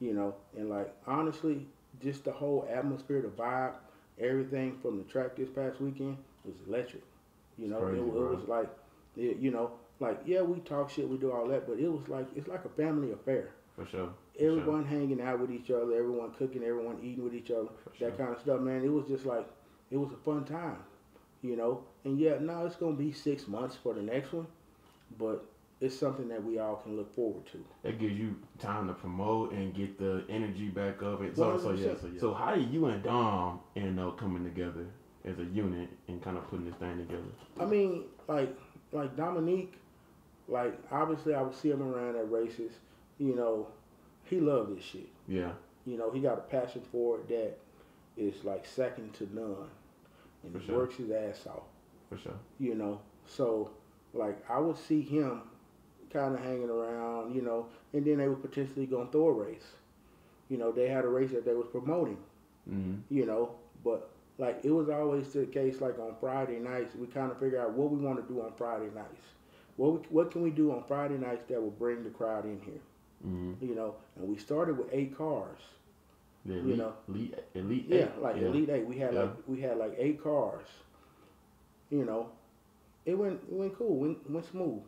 you know, and like honestly, just the whole atmosphere, the vibe, everything from the track this past weekend was electric. You know, crazy, it, it was like, it, you know, like yeah, we talk shit, we do all that, but it was like it's like a family affair. For sure. For Everyone hanging out with each other, everyone cooking, everyone eating with each other, For that sure. kind of stuff, man. It was just like, it was a fun time, you know. And yeah, now it's gonna be six months for the next one, but it's something that we all can look forward to. That gives you time to promote and get the energy back up. And so, so yeah, so yeah. So how did you and Dom end up coming together as a unit and kind of putting this thing together? I mean, like like Dominique, like obviously I would see him around at races. You know, he loved this shit. Yeah. You know, he got a passion for it that is like second to none, and sure. works his ass off. For sure. You know, so like I would see him kind of hanging around. You know, and then they were potentially gonna throw a race. You know, they had a race that they was promoting hmm you know. But like it was always the case. Like on Friday nights, we kind of figure out what we want to do on Friday nights. What we, what can we do on Friday nights that will bring the crowd in here? hmm You know, and we started with eight cars. The elite, know. elite, elite. Yeah, eight. like yeah. elite eight. We had Yeah. like we had like eight cars. You know, it went it went cool, went went smooth.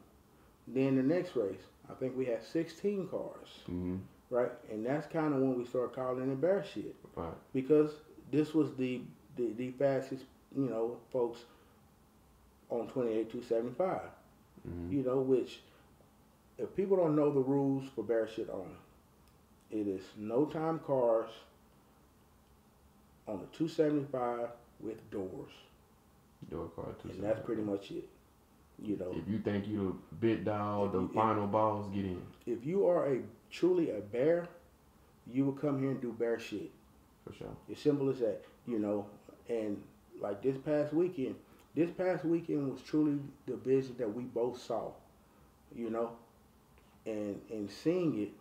Then the next race, I think we had sixteen cars, hmm right? And that's kind of when we started calling it bear shit. Right. because this was the the, the fastest, you know, folks on 28 275. hmm You know, which if people don't know the rules for bear shit on, it is no time cars on the 275 with doors, Door two. and that's pretty much it. You know, If you think you the bit dog, the If final boss, get in if you are a truly a bear, you will come here and do bear shit. for sure. As simple as that, you know. And like this past weekend, this past weekend was truly the vision that we both saw, you know. And and seeing it,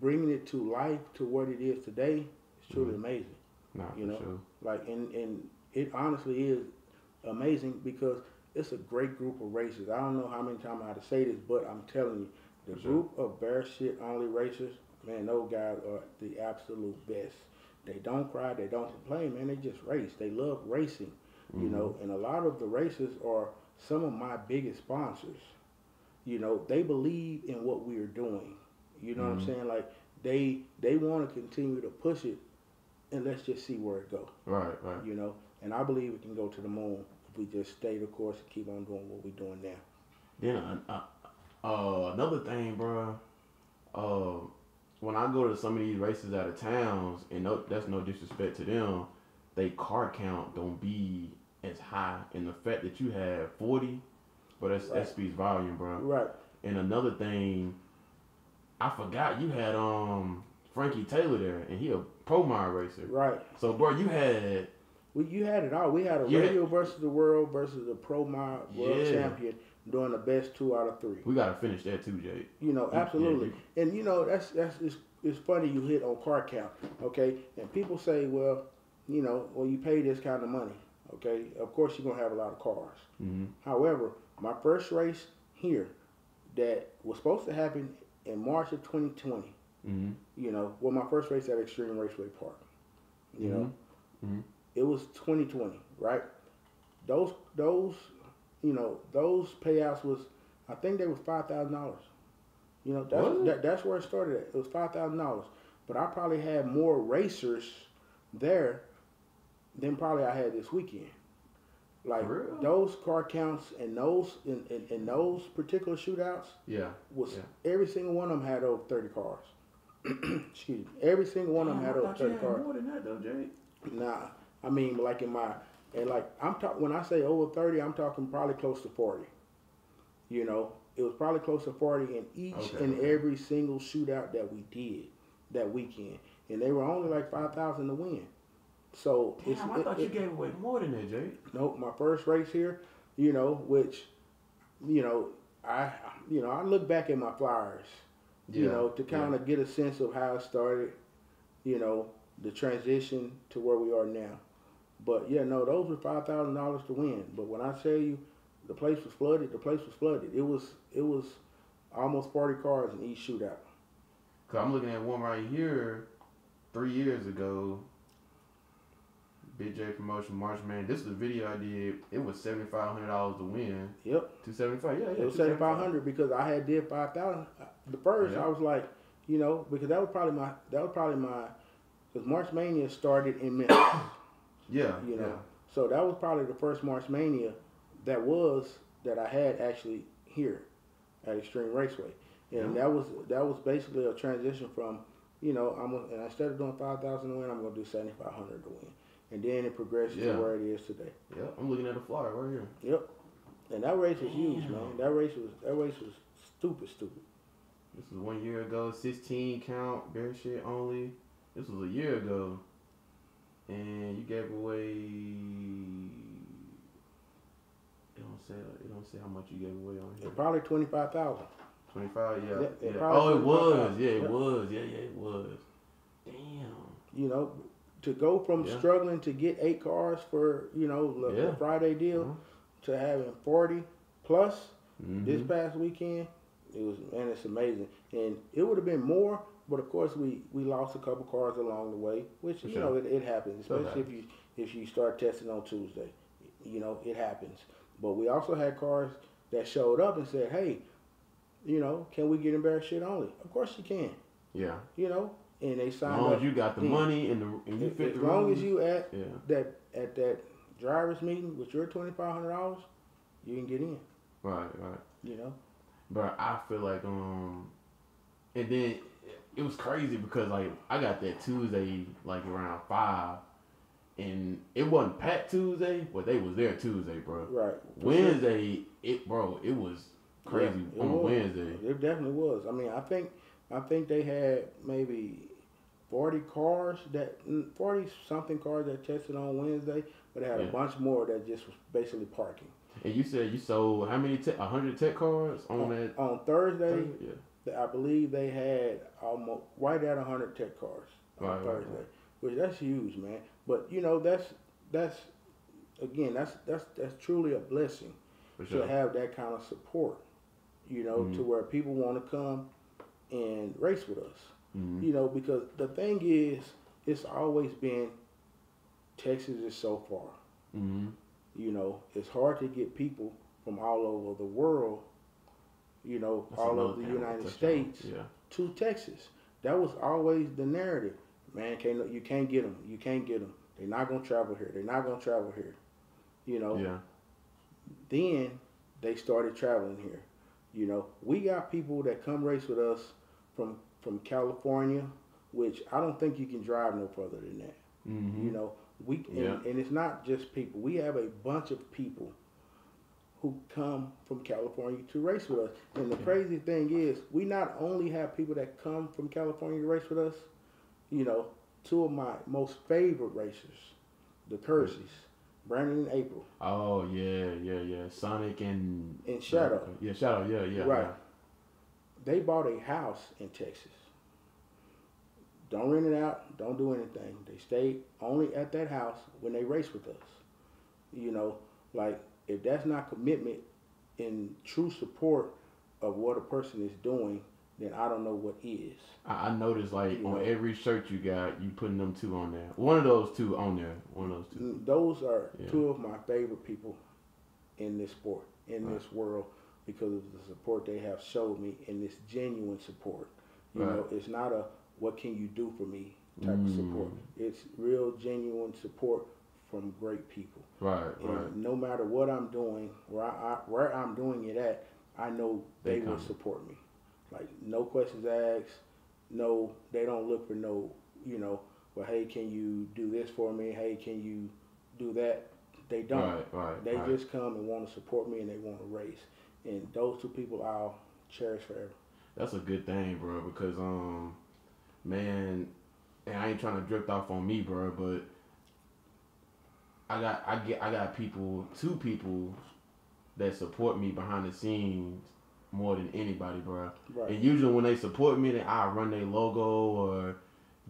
bringing it to life to what it is today, is truly Mhm. amazing. Nah, You know. sure. Like and and it honestly is amazing because it's a great group of racers. I don't know how many times I have to say this, but I'm telling you, the sure. group of bear shit only racers, man, those guys are the absolute best. They don't cry, they don't complain, man. They just race. They love racing, you Mhm. know. And a lot of the racers are some of my biggest sponsors. You know, they believe in what we are doing. You know what I'm Mhm. saying? Like they they want to continue to push it, and let's just see where it goes Right, right. you know. And I believe we can go to the moon if we just stay the course and keep on doing what we're doing now. Then uh, uh, uh, another thing, bro. Uh, when I go to some of these races out of towns, and no, that's no disrespect to them, they car count don't be as high. And the fact that you have forty, but that's, Right. that speaks volume, bro. Right. And another thing, I forgot you had um Frankie Taylor there, and he a Pro Mod racer. Right. So, bro, you had We, you had it all. We had a Yeah. radial versus the world versus a Pro Mod world Yeah. champion doing the best two out of three. we gotta finish that too, Jay. You know, absolutely. yeah, And you know, that's that's it's, it's funny you hit on car count, okay? And people say, well, you know, well you pay this kind of money, okay? Of course you're gonna have a lot of cars. hmm However, my first race here that was supposed to happen in March of 2020, hmm you know, well, my first race at Extreme Raceway Park, you know, Mhm. it was 2020, right? Those, those, you know, those payouts was, I think they was five thousand dollars. You know, that's that, that's where it started at. It was five thousand dollars, but I probably had more racers there than probably I had this weekend. Like those car counts and those in, in, in those particular shootouts Yeah. was Yeah. every single one of them had over thirty cars. Excuse me. Every single one of them oh, had over thirty cars. more than that though, Jay. Nah, I mean like in my and like I'm talking when I say over thirty, I'm talking probably close to forty. You know, it was probably close to forty in each Okay, and okay. every single shootout that we did that weekend, and they were only like five thousand to win. So it's Damn, I it- thought it- you gave away more than that, Jay. Nope, my first race here, you know, which, you know, I, you know, I look back at my flyers, you know, to kind yeah. of get a sense of how it started, you know, the transition to where we are now. But yeah, no, those were five thousand dollars to win. But when I tell you, the place was flooded. The place was flooded. It was, it was almost forty cars in each shootout. Cause I'm looking at one right here, three years ago. Big J promotion March man. This is the video I did. It was seventy five hundred dollars to win. Yep. Two seventy five. Yeah, yeah. It was seventy five hundred because I had did five thousand. The first Yeah. I was like, You know, because that was probably my that was probably my because March Mania started in Memphis. Yeah, you know, yeah. so that was probably the first March Mania that was that I had actually here at Extreme Raceway, and Yeah. that was that was basically a transition from you know I'm a, and instead of doing five thousand to win, I'm gonna do seventy five hundred to win, and then it progresses Yeah. to where it is today. Yeah, I'm looking at the flyer right here. Yep. And that race was huge, man. That race was that race was stupid, stupid. This was one year ago, 16 count, bear shit only. This was a year ago. And you gave away. It don't say. It don't say how much you gave away on here. It probably twenty five thousand. 25. Yeah. Yeah, it yeah. probably Oh, it was. 25,000. Yeah, it Yep. was. Yeah, yeah, it was. Damn. You know, to go from Yeah. struggling to get eight cars for you know the, the Friday deal Uh-huh. to having forty plus Mhm. this past weekend, it was man, it's amazing. And it would have been more, but of course we we lost a couple cars along the way, which For you sure. know it, it happens, especially if you if you start testing on Tuesday. You know it happens. But we also had cars that showed up and said, hey, you know, can we get in bear shit only? Of course you can. Yeah. You know, and they As signed long up. as you got the then. money and, the, and you fit as the long rules. as you at Yeah. that at that drivers meeting with your twenty five hundred dollars, you can get in. Right, right. You know. But I feel like um, and then it was crazy because like I got that Tuesday like around five, and it wasn't packed Tuesday, but they was there Tuesday, bro. Right. For sure. Wednesday, it bro, it was crazy Yeah, it on was. Wednesday. It definitely was. I mean, I think I think they had maybe forty cars that forty something cars that tested on Wednesday, but they had Yeah. a bunch more that just was basically parking. And you said you sold how many? Te- A hundred tech cards on that. On Thursday, Thursday? Yeah. I believe they had almost right at hundred tech cars on Right, right, Thursday, right. which that's huge, man. But you know, that's that's again, that's that's that's truly a blessing For to have that kind of support. You know, to Mhm. where people want to come and race with us. Mhm. You know, because the thing is, it's always been Texas is so far. Mhm. You know, it's hard to get people from all over the world. You know, That's all over the thing I wanna United. States Yeah. to Texas. That was always the narrative. Man, can't you can't get them. You can't get them. They're not gonna travel here. They're not gonna travel here. You know. Yeah. Then they started traveling here. You know, we got people that come race with us from from California, which I don't think you can drive no further than that. Mhm. You know, we and, Yeah. and it's not just people. We have a bunch of people who come from California to race with us. And the crazy thing is, we not only have people that come from California to race with us. You know, two of my most favorite racers, the Curseys, Brandon and April. Oh yeah, yeah, yeah. Sonic and And Shadow. Yeah, Shadow. Yeah, yeah. Right. yeah. They bought a house in Texas. Don't rent it out. Don't do anything. They stay only at that house when they race with us. You know, like if that's not commitment and true support of what a person is doing, then I don't know what is. I, noticed like You on know. every shirt you got, you putting them two on there. One of those two on there. One of those two. Those are Yeah. two of my favorite people in this sport, in Right. this world, because of the support they have showed me and this genuine support. You Right. know, it's not a what can you do for me type of support. Mm. It's real genuine support from great people. Right, And right. no matter what I'm doing, where I, I where I'm doing it at, I know They they, will support me. Like no questions asked. No, they don't look for no, you know, well, hey, can you do this for me? Hey, can you do that? They don't. Right, right. They right. just come and want to support me and they want to race. And those two people I'll cherish forever. That's a good thing, bro. Because um, man, and I ain't trying to drift off on me, bro, but I got I get I got people, two people that support me behind the scenes more than anybody, bro. Right. And usually when they support me, then I run their logo or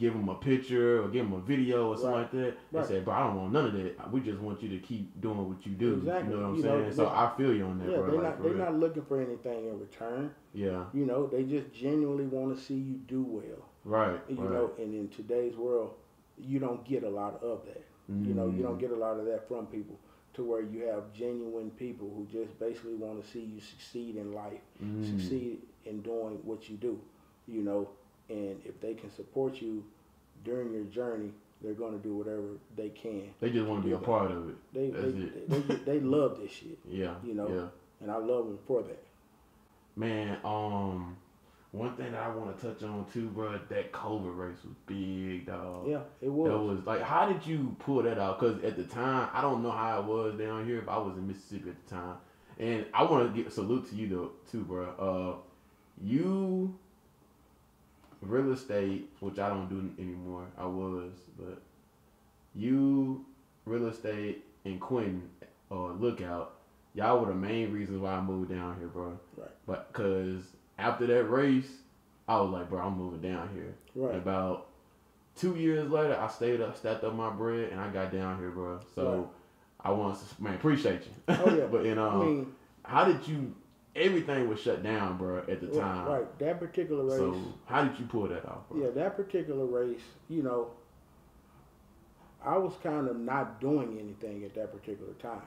give them a picture or give them a video or something Right. like that. They Right. say, bro, I don't want none of that. We just want you to keep doing what you do. Exactly. You know what I'm You know, saying? so they- I feel you on that, yeah, bro. they're like, not they're real. not looking for anything in return. Yeah. You know, they just genuinely want to see you do well. Right. You right. know, and in today's world, you don't get a lot of that. You know, you don't Mm. get a lot of that from people. To where you have genuine people who just basically want to see you succeed in life, Mm. succeed in doing what you do. You know, and if they can support you during your journey, they're going to do whatever they can. They just want to be a part of it. They That's they, it. they, they they love this shit, Yeah. You know, Yeah. and I love them for that. Man, um, one thing that I want to touch on too, bro, that COVID race was big, dog. Yeah, it was. That was like, how did you pull that out? Because at the time, I don't know how it was down here if I was in Mississippi at the time. And I want to give a salute to you though, too, bro. Uh, you real estate, which I don't do anymore. I was, but you real estate and Quentin, uh, lookout. Y'all were the main reasons why I moved down here, bro. Right. But cause after that race, I was like, bro, I'm moving down here. Right. And about two years later, I stayed up, stacked up my bread, and I got down here, bro. So Right. I want to, man, appreciate you. Oh, yeah. but you know, I mean, how did you? Everything was shut down, bro, at the time. right. That particular race. So how did you pull that off, bro? Yeah, that particular race, you know, I was kind of not doing anything at that particular time.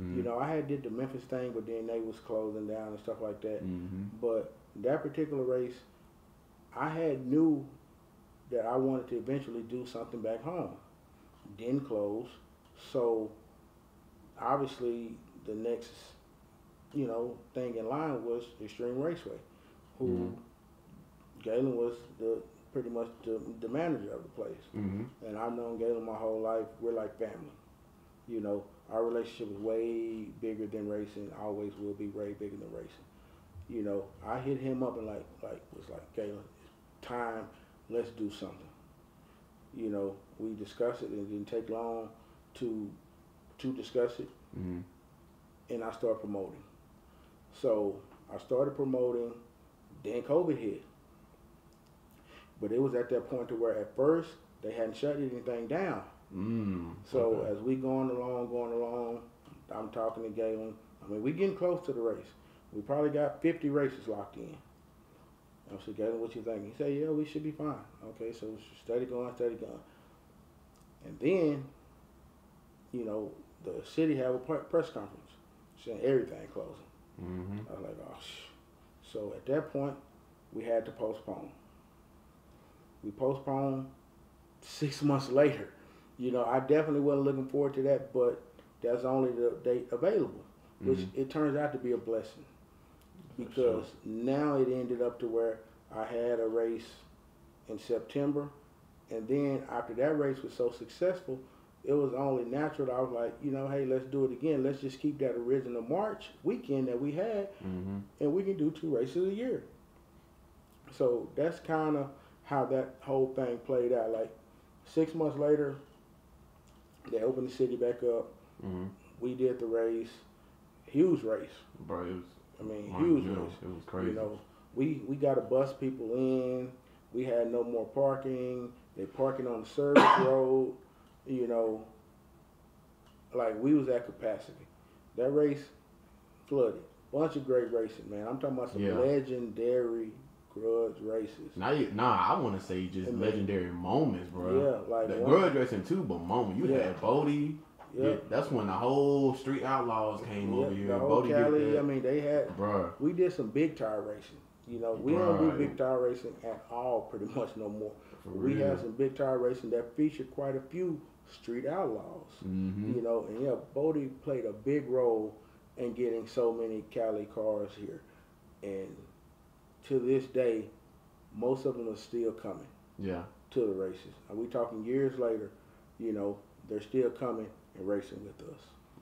Mhm. You know, I had did the Memphis thing, but then they was closing down and stuff like that. Mhm. But that particular race, I had knew that I wanted to eventually do something back home. Didn't close, so obviously the next, you know, thing in line was Extreme Raceway, who Mhm. Galen was the pretty much the, the manager of the place, Mhm. and I've known Galen my whole life. We're like family, you know. Our relationship is way bigger than racing. Always will be way bigger than racing. You know, I hit him up and like like was like Galen, it's time. Let's do something. You know, we discussed it and it didn't take long to to discuss it Mhm. and I started promoting. So I started promoting, then COVID hit. But it was at that point to where at first they hadn't shut anything down. Mm. So Okay. as we going along, going along, I'm talking to Galen. I mean, we getting close to the race. We probably got 50 races locked in. I said, Galen, what you think? He said, yeah, we should be fine. Okay, so steady going, steady going. And then, you know, the city have a press conference saying everything closing. Mhm. I was like, oh, sh-. so at that point, we had to postpone. We postponed six months later. You know, I definitely wasn't looking forward to that, but that's only the date available, which Mhm. it turns out to be a blessing because now it ended up to where I had a race in September, and then after that race was so successful, it was only natural. that I was like, you know, hey, let's do it again. Let's just keep that original March weekend that we had, Mhm. and we can do two races a year. So that's kind of how that whole thing played out. Like six months later, they opened the city back up. Mhm. We did the race, huge race. Bro, it was. I mean, huge race. It was crazy. You know, we we got to bus people in. We had no more parking. They parking on the service road. You know, like we was at capacity. That race flooded. Bunch of great racing, man. I'm talking about some Yeah. legendary grudge races. Now, you, nah, I want to say just mean- legendary moments, bro. Yeah, like the one- grudge racing too, but moment. You Yeah. had Bodie. Yeah. Yeah, that's when the whole Street Outlaws came Yeah, over here. the whole Bodie Cali. I mean, they had. Bruh. We did some big tire racing. You know, we don't do big tire racing at all, pretty much no more. For we had some big tire racing that featured quite a few street outlaws. Mm-hmm. You know, and yeah, Bodie played a big role in getting so many Cali cars here. And to this day, most of them are still coming Yeah. to the races. Are we talking years later? You know, they're still coming and racing with us.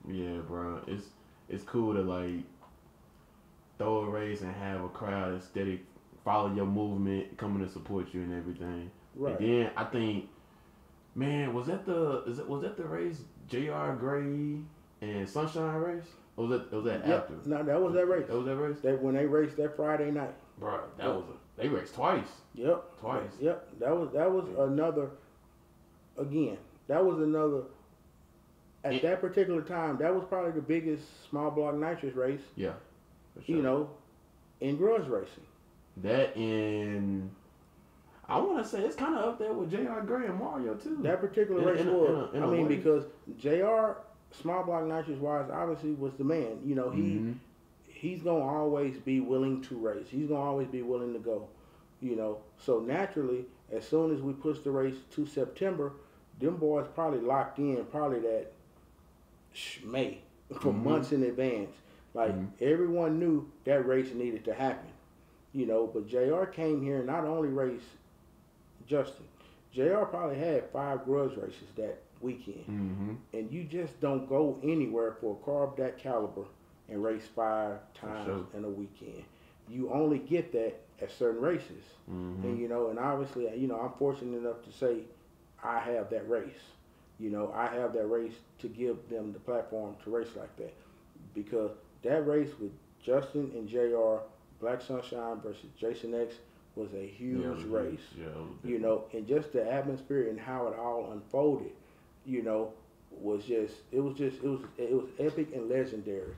Yeah, bro. It's it's cool to like throw a race and have a crowd that's steady follow your movement, coming to support you and everything. Right. And then I think, man, was that the is it was that the race J.R. Gray and Sunshine race? Or was that was that Yep. after? No, that was that race. That was that race, That when they raced that Friday night. bro. That Yep. was a, they raced twice, Yep. twice. Yep. That was that was another. Again, that was another. At It- that particular time, that was probably the biggest small block nitrous race. Yeah, for sure. You know, in grudge racing. that in. I want to say it's kind of up there with J.R. Gray and Mario too. That particular In- race in a- was. in a- in I a mean, way. because Jr. Small block nitrous wise, obviously was the man. You know, he Mhm. he's gonna always be willing to race. He's gonna always be willing to go. You know, so naturally, as soon as we push the race to September, them boys probably locked in probably that May for Mhm. months in advance. Like Mhm. everyone knew that race needed to happen. You know, but JR came here and not only raced Justin. JR probably had five grudge races that weekend. Mm-hmm. And you just don't go anywhere for a car of that caliber and race five times sure. in a weekend. You only get that at certain races. Mm-hmm. And you know, and obviously, you know, I'm fortunate enough to say I have that race. You know, I have that race to give them the platform to race like that. Because that race with Justin and JR, Black Sunshine versus Jason X was a huge yeah, race Yeah, you know, and just the atmosphere and how it all unfolded, you know, was just it was just it was it was epic and legendary.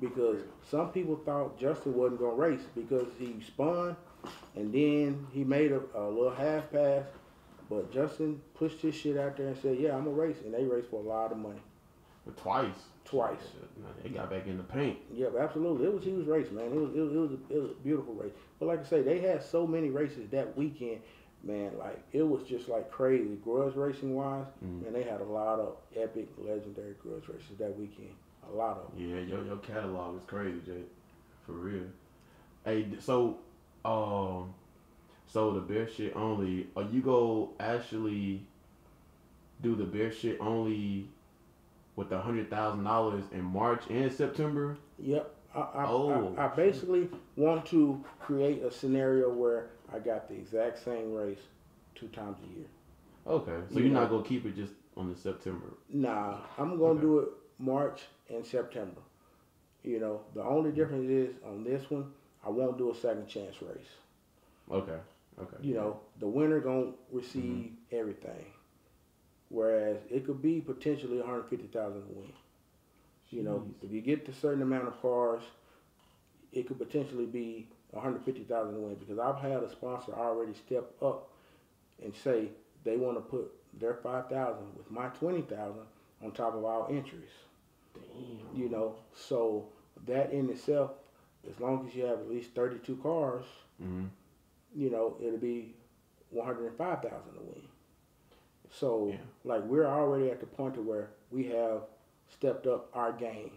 Because some people thought Justin wasn't gonna race because he spun and then he made a, a little half pass, but Justin pushed his shit out there and said, "Yeah, I'm gonna race," and they raced for a lot of money. But twice. Twice. They got back in the paint. Yep, absolutely. It was a huge race, man. It was it was it was a, it was a beautiful race. But like I say, they had so many races that weekend, man. Like it was just like crazy. Grudge racing wise, Mm. and they had a lot of epic, legendary grudge races that weekend. A lot of them. Yeah, your your catalog is crazy, Jay. For real. Hey, so um, so the bear shit only. Are you go actually do the bear shit only with the hundred thousand dollars in March and September? Yep. I, I, Oh, I, I basically want to create a scenario where I got the exact same race two times a year. Okay, so You you're know. not gonna keep it just on the September. Nah, I'm gonna Okay. do it March and September. You know, the only mm-hmm. difference is on this one, I won't do a second chance race. Okay, okay. you know, the winner gonna receive mm-hmm. everything. Whereas it could be potentially 150,000 to win. You know, Jeez. if you get a certain amount of cars, it could potentially be 150,000 to win because I've had a sponsor already step up and say they want to put their 5,000 with my 20,000 on top of our entries. Damn. You know, so that in itself, as long as you have at least 32 cars, hmm you know, it'll be one hundred and five thousand to win. So Yeah. like we're already at the point to where we have stepped up our game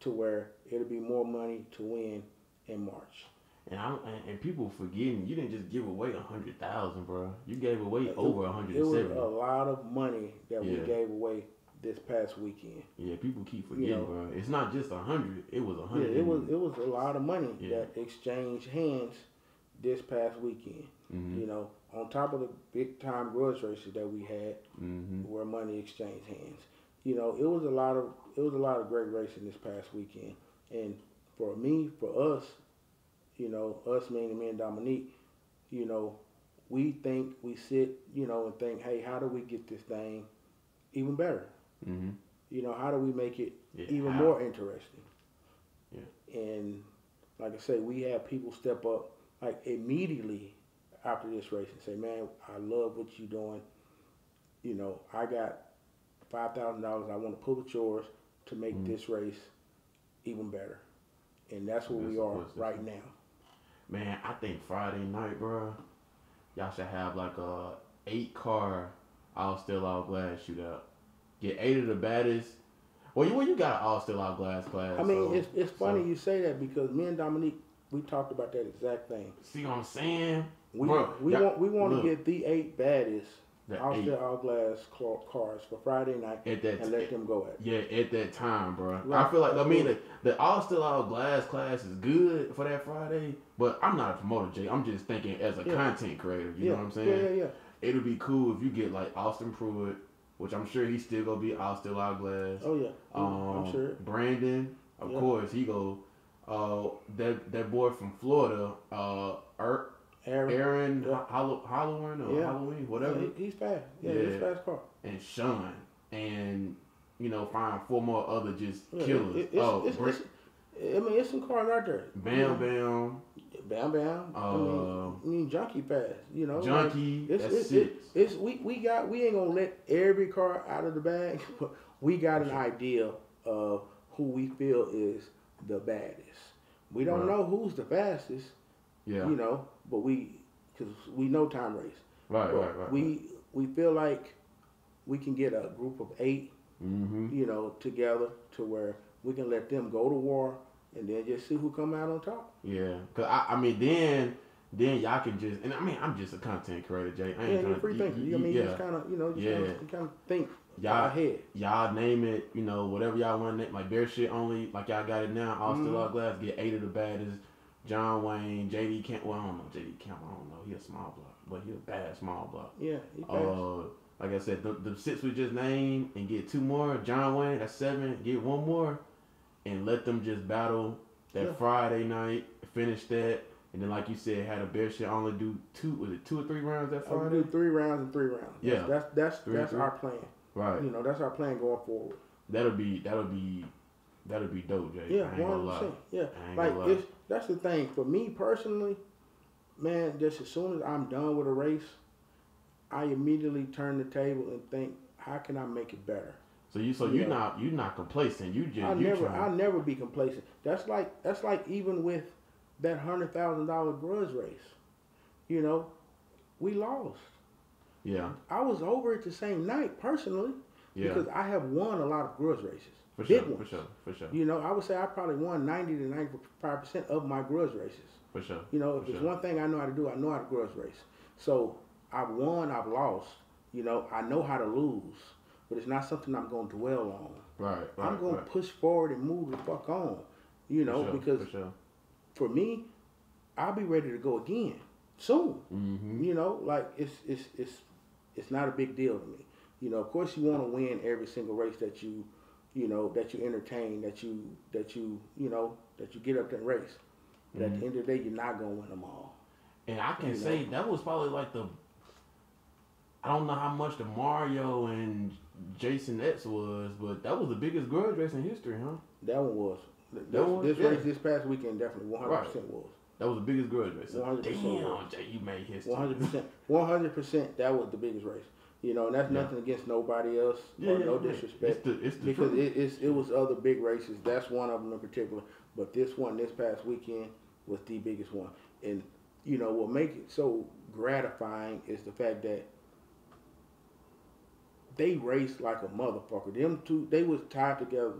to where it'll be more money to win in March. And I and, people forgetting you didn't just give away a hundred thousand, bro. You gave away It- over a hundred It was a lot of money that we gave away this past weekend. Yeah, people keep forgetting, know. bro. It's not just a hundred. It was a hundred. Yeah, it was it was a lot of money Yeah. that exchanged hands this past weekend. hmm You know, on top of the big time grudge races that we had, hmm where money exchanged hands. You know, it was a lot of it was a lot of great racing this past weekend. And for me, for us, you know, us meaning me and Dominique, you know, we think we sit, you know, and think, hey, how do we get this thing even better? hmm You know, how do we make it Yeah. even how? more interesting? Yeah. And like I say, we have people step up like immediately after this race and say, "Man, I love what you're doing. You know, I got five thousand dollars. I want to put with yours to make Mhm. this race even better." And that's where Good we are right now. Man, I think Friday night, bro. Y'all should have like a eight car all still out glass shootout. Get eight of the baddest. Well, you well, you got an all still out glass class. I mean, so- it's it's funny so- you say that because me and Dominique we talked about that exact thing. See what I'm saying? We Bro, we want we want look. to get the eight baddest The all eight. glass cla- cars for Friday night At that and let them go at. it. Yeah, at that time, bro. I feel like I mean the, the all still out glass class is good for that Friday, but I'm not a promoter, Jay. I'm just thinking as a Yeah. content creator. You yeah, know what I'm saying? Yeah, yeah, yeah. It'll be cool if you get like Austin Pruitt, which I'm sure he's still gonna be all still out glass. Oh yeah, Um, I'm sure. Brandon, of Yeah. course, he go. Uh, that that boy from Florida, uh, er, Aaron, Aaron Yeah. Hallow, Halloween or Yeah. Halloween, whatever, Yeah, he- he's fast. Yeah, Yeah. he's fast car. and Sean, and you know, find four more other just killers. it- it's, oh, it's, it's, I mean, it's some cars out there. Bam Bam, Bam, bam. I Uh, mean, I mean, junkie fast. You know, like, it's, that's it's, it's, it's we we got we ain't gonna let every car out of the bag, but we got an idea of who we feel is the baddest. We don't Right. know who's the fastest, yeah, you know, but we because we know time race. Right, But right, right. We we feel like we can get a group of eight, mm-hmm. you know, together to where we can let them go to war and then just see who come out on top. Yeah, cause I, I mean, then then y'all can just and I mean, I'm just a content creator, Jay. I ain't Yeah, you're a free thinker. You, I mean, you just kind of, you know, you Yeah. kind of think Y'all- ahead. y'all name it, you know, whatever y'all want to name, like bear shit only, like y'all got it now. All still Mhm. out glass, get eight of the baddest. John Wayne, JD Camp. Well, I don't know JD Camp. I don't know. He a small block, but he a bad small block. Yeah, he. Uh, like I said, the, the six we just named and get two more. John Wayne, that's seven. Get one more, and let them just battle that Yeah. Friday night. Finish that, and then like you said, had a bear shit only do two. Was it two or three rounds that I Friday? do three rounds and three rounds. Yeah. that's that's that's, Three, that's three. our plan. Right. You know, that's our plan going forward. That'll be that'll be that'll be dope, Jay. Yeah, I ain't one gonna hundred lie. percent. Yeah, I ain't like gonna lie. it's that's the thing for me personally, man. Just as soon as I'm done with a race, I immediately turn the table and think, how can I make it better? So you so Yeah. you're not you're not complacent. You just I never. I'll never be complacent. That's like that's like even with that hundred thousand dollar grudge race. You know, we lost. yeah, I was over it the same night personally yeah, because I have won a lot of grudge races. For big sure, ones. for sure, for sure, You know, I would say I probably won ninety to ninety five percent of my grudge races. for sure. You know, if there's sure. one thing I know how to do, I know how to grudge race. So I've won, I've lost. You know, I know how to lose, but it's not something I'm going to dwell on. Right, right, I'm going right. to push forward and move the fuck on. You know, for because for for me, I'll be ready to go again soon. Mm-hmm. You know, like it's it's it's it's not a big deal to me. You know, of course you want to win every single race that you, you know, that you entertain, that you that you you know that you get up and race. But at Mhm. the end of the day, you're not gonna win them all. And I can You say that was probably like the. I don't know how much the Mario and Jason X was, but that was the biggest grudge race in history, huh? That one was. This, That one? this Yeah. race this past weekend definitely 100 percent was. That was the biggest grudge race. So, 100% damn, Jay, you made history. 100 percent. 100 percent. That was the biggest race. You know, and that's Yeah. nothing against nobody else Yeah, or yeah, no disrespect. It's the it's the because it, it's, it was other big races. That's one of them in particular. But this one, this past weekend, was the biggest one. And you know what makes it so gratifying is the fact that they raced like a motherfucker. Them two, they was tied together,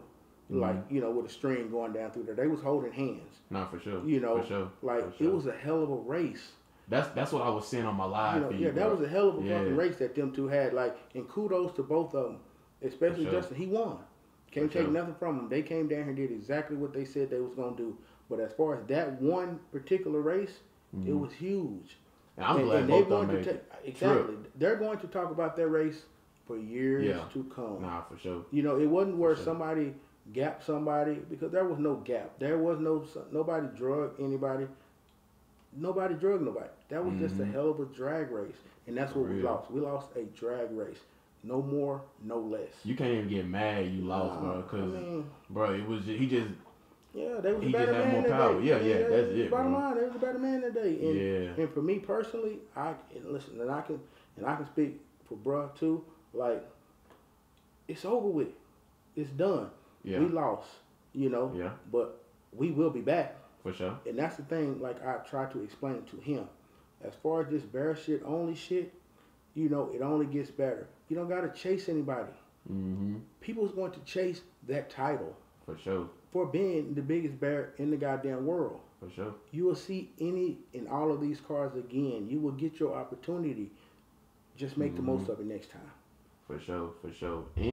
Mm-hmm. like you know, with a string going down through there. They was holding hands. Not for sure. You know, for sure. Like for sure. it was a hell of a race. That's that's what I was seeing on my live You know, feed. yeah, that bro. was a hell of a Yeah. fucking race that them two had. Like, and kudos to both of them, especially sure. Justin. He won. Can't For take sure. nothing from them. They came down here and did exactly what they said they was gonna do. But as far as that one particular race, it Mhm. was huge. And I'm and, glad and they're both going to exactly. They're going to talk about that race for years Yeah. to come. Nah, for sure. You know, it wasn't where sure. somebody gapped somebody because there was no gap. There was no nobody drug anybody. Nobody drug nobody. That was just a Mhm. hell of a drag race, and that's what we lost. We lost a drag race. No more, no less. You can't even get mad you lost, Nah, bro. Cause, I mean, bro, it was just, he just yeah, they was he a better just had man more power. day. Yeah, yeah, that's it, Bottom bro. line, they was a better man that day. And, yeah. and for me personally, I and listen, and I can and I can speak for bruh too. Like, it's over with. It's done. Yeah. We lost. You know. Yeah, But we will be back. for sure. And that's the thing, like I try to explain to him. As far as this bear shit only shit, you know, it only gets better. You don't gotta chase anybody. Mm-hmm. People's going to chase that title For sure. for being the biggest bear in the goddamn world. For sure. You will see any in all of these cars again. You will get your opportunity. Just make the Mhm. most of it next time. For sure. For sure. And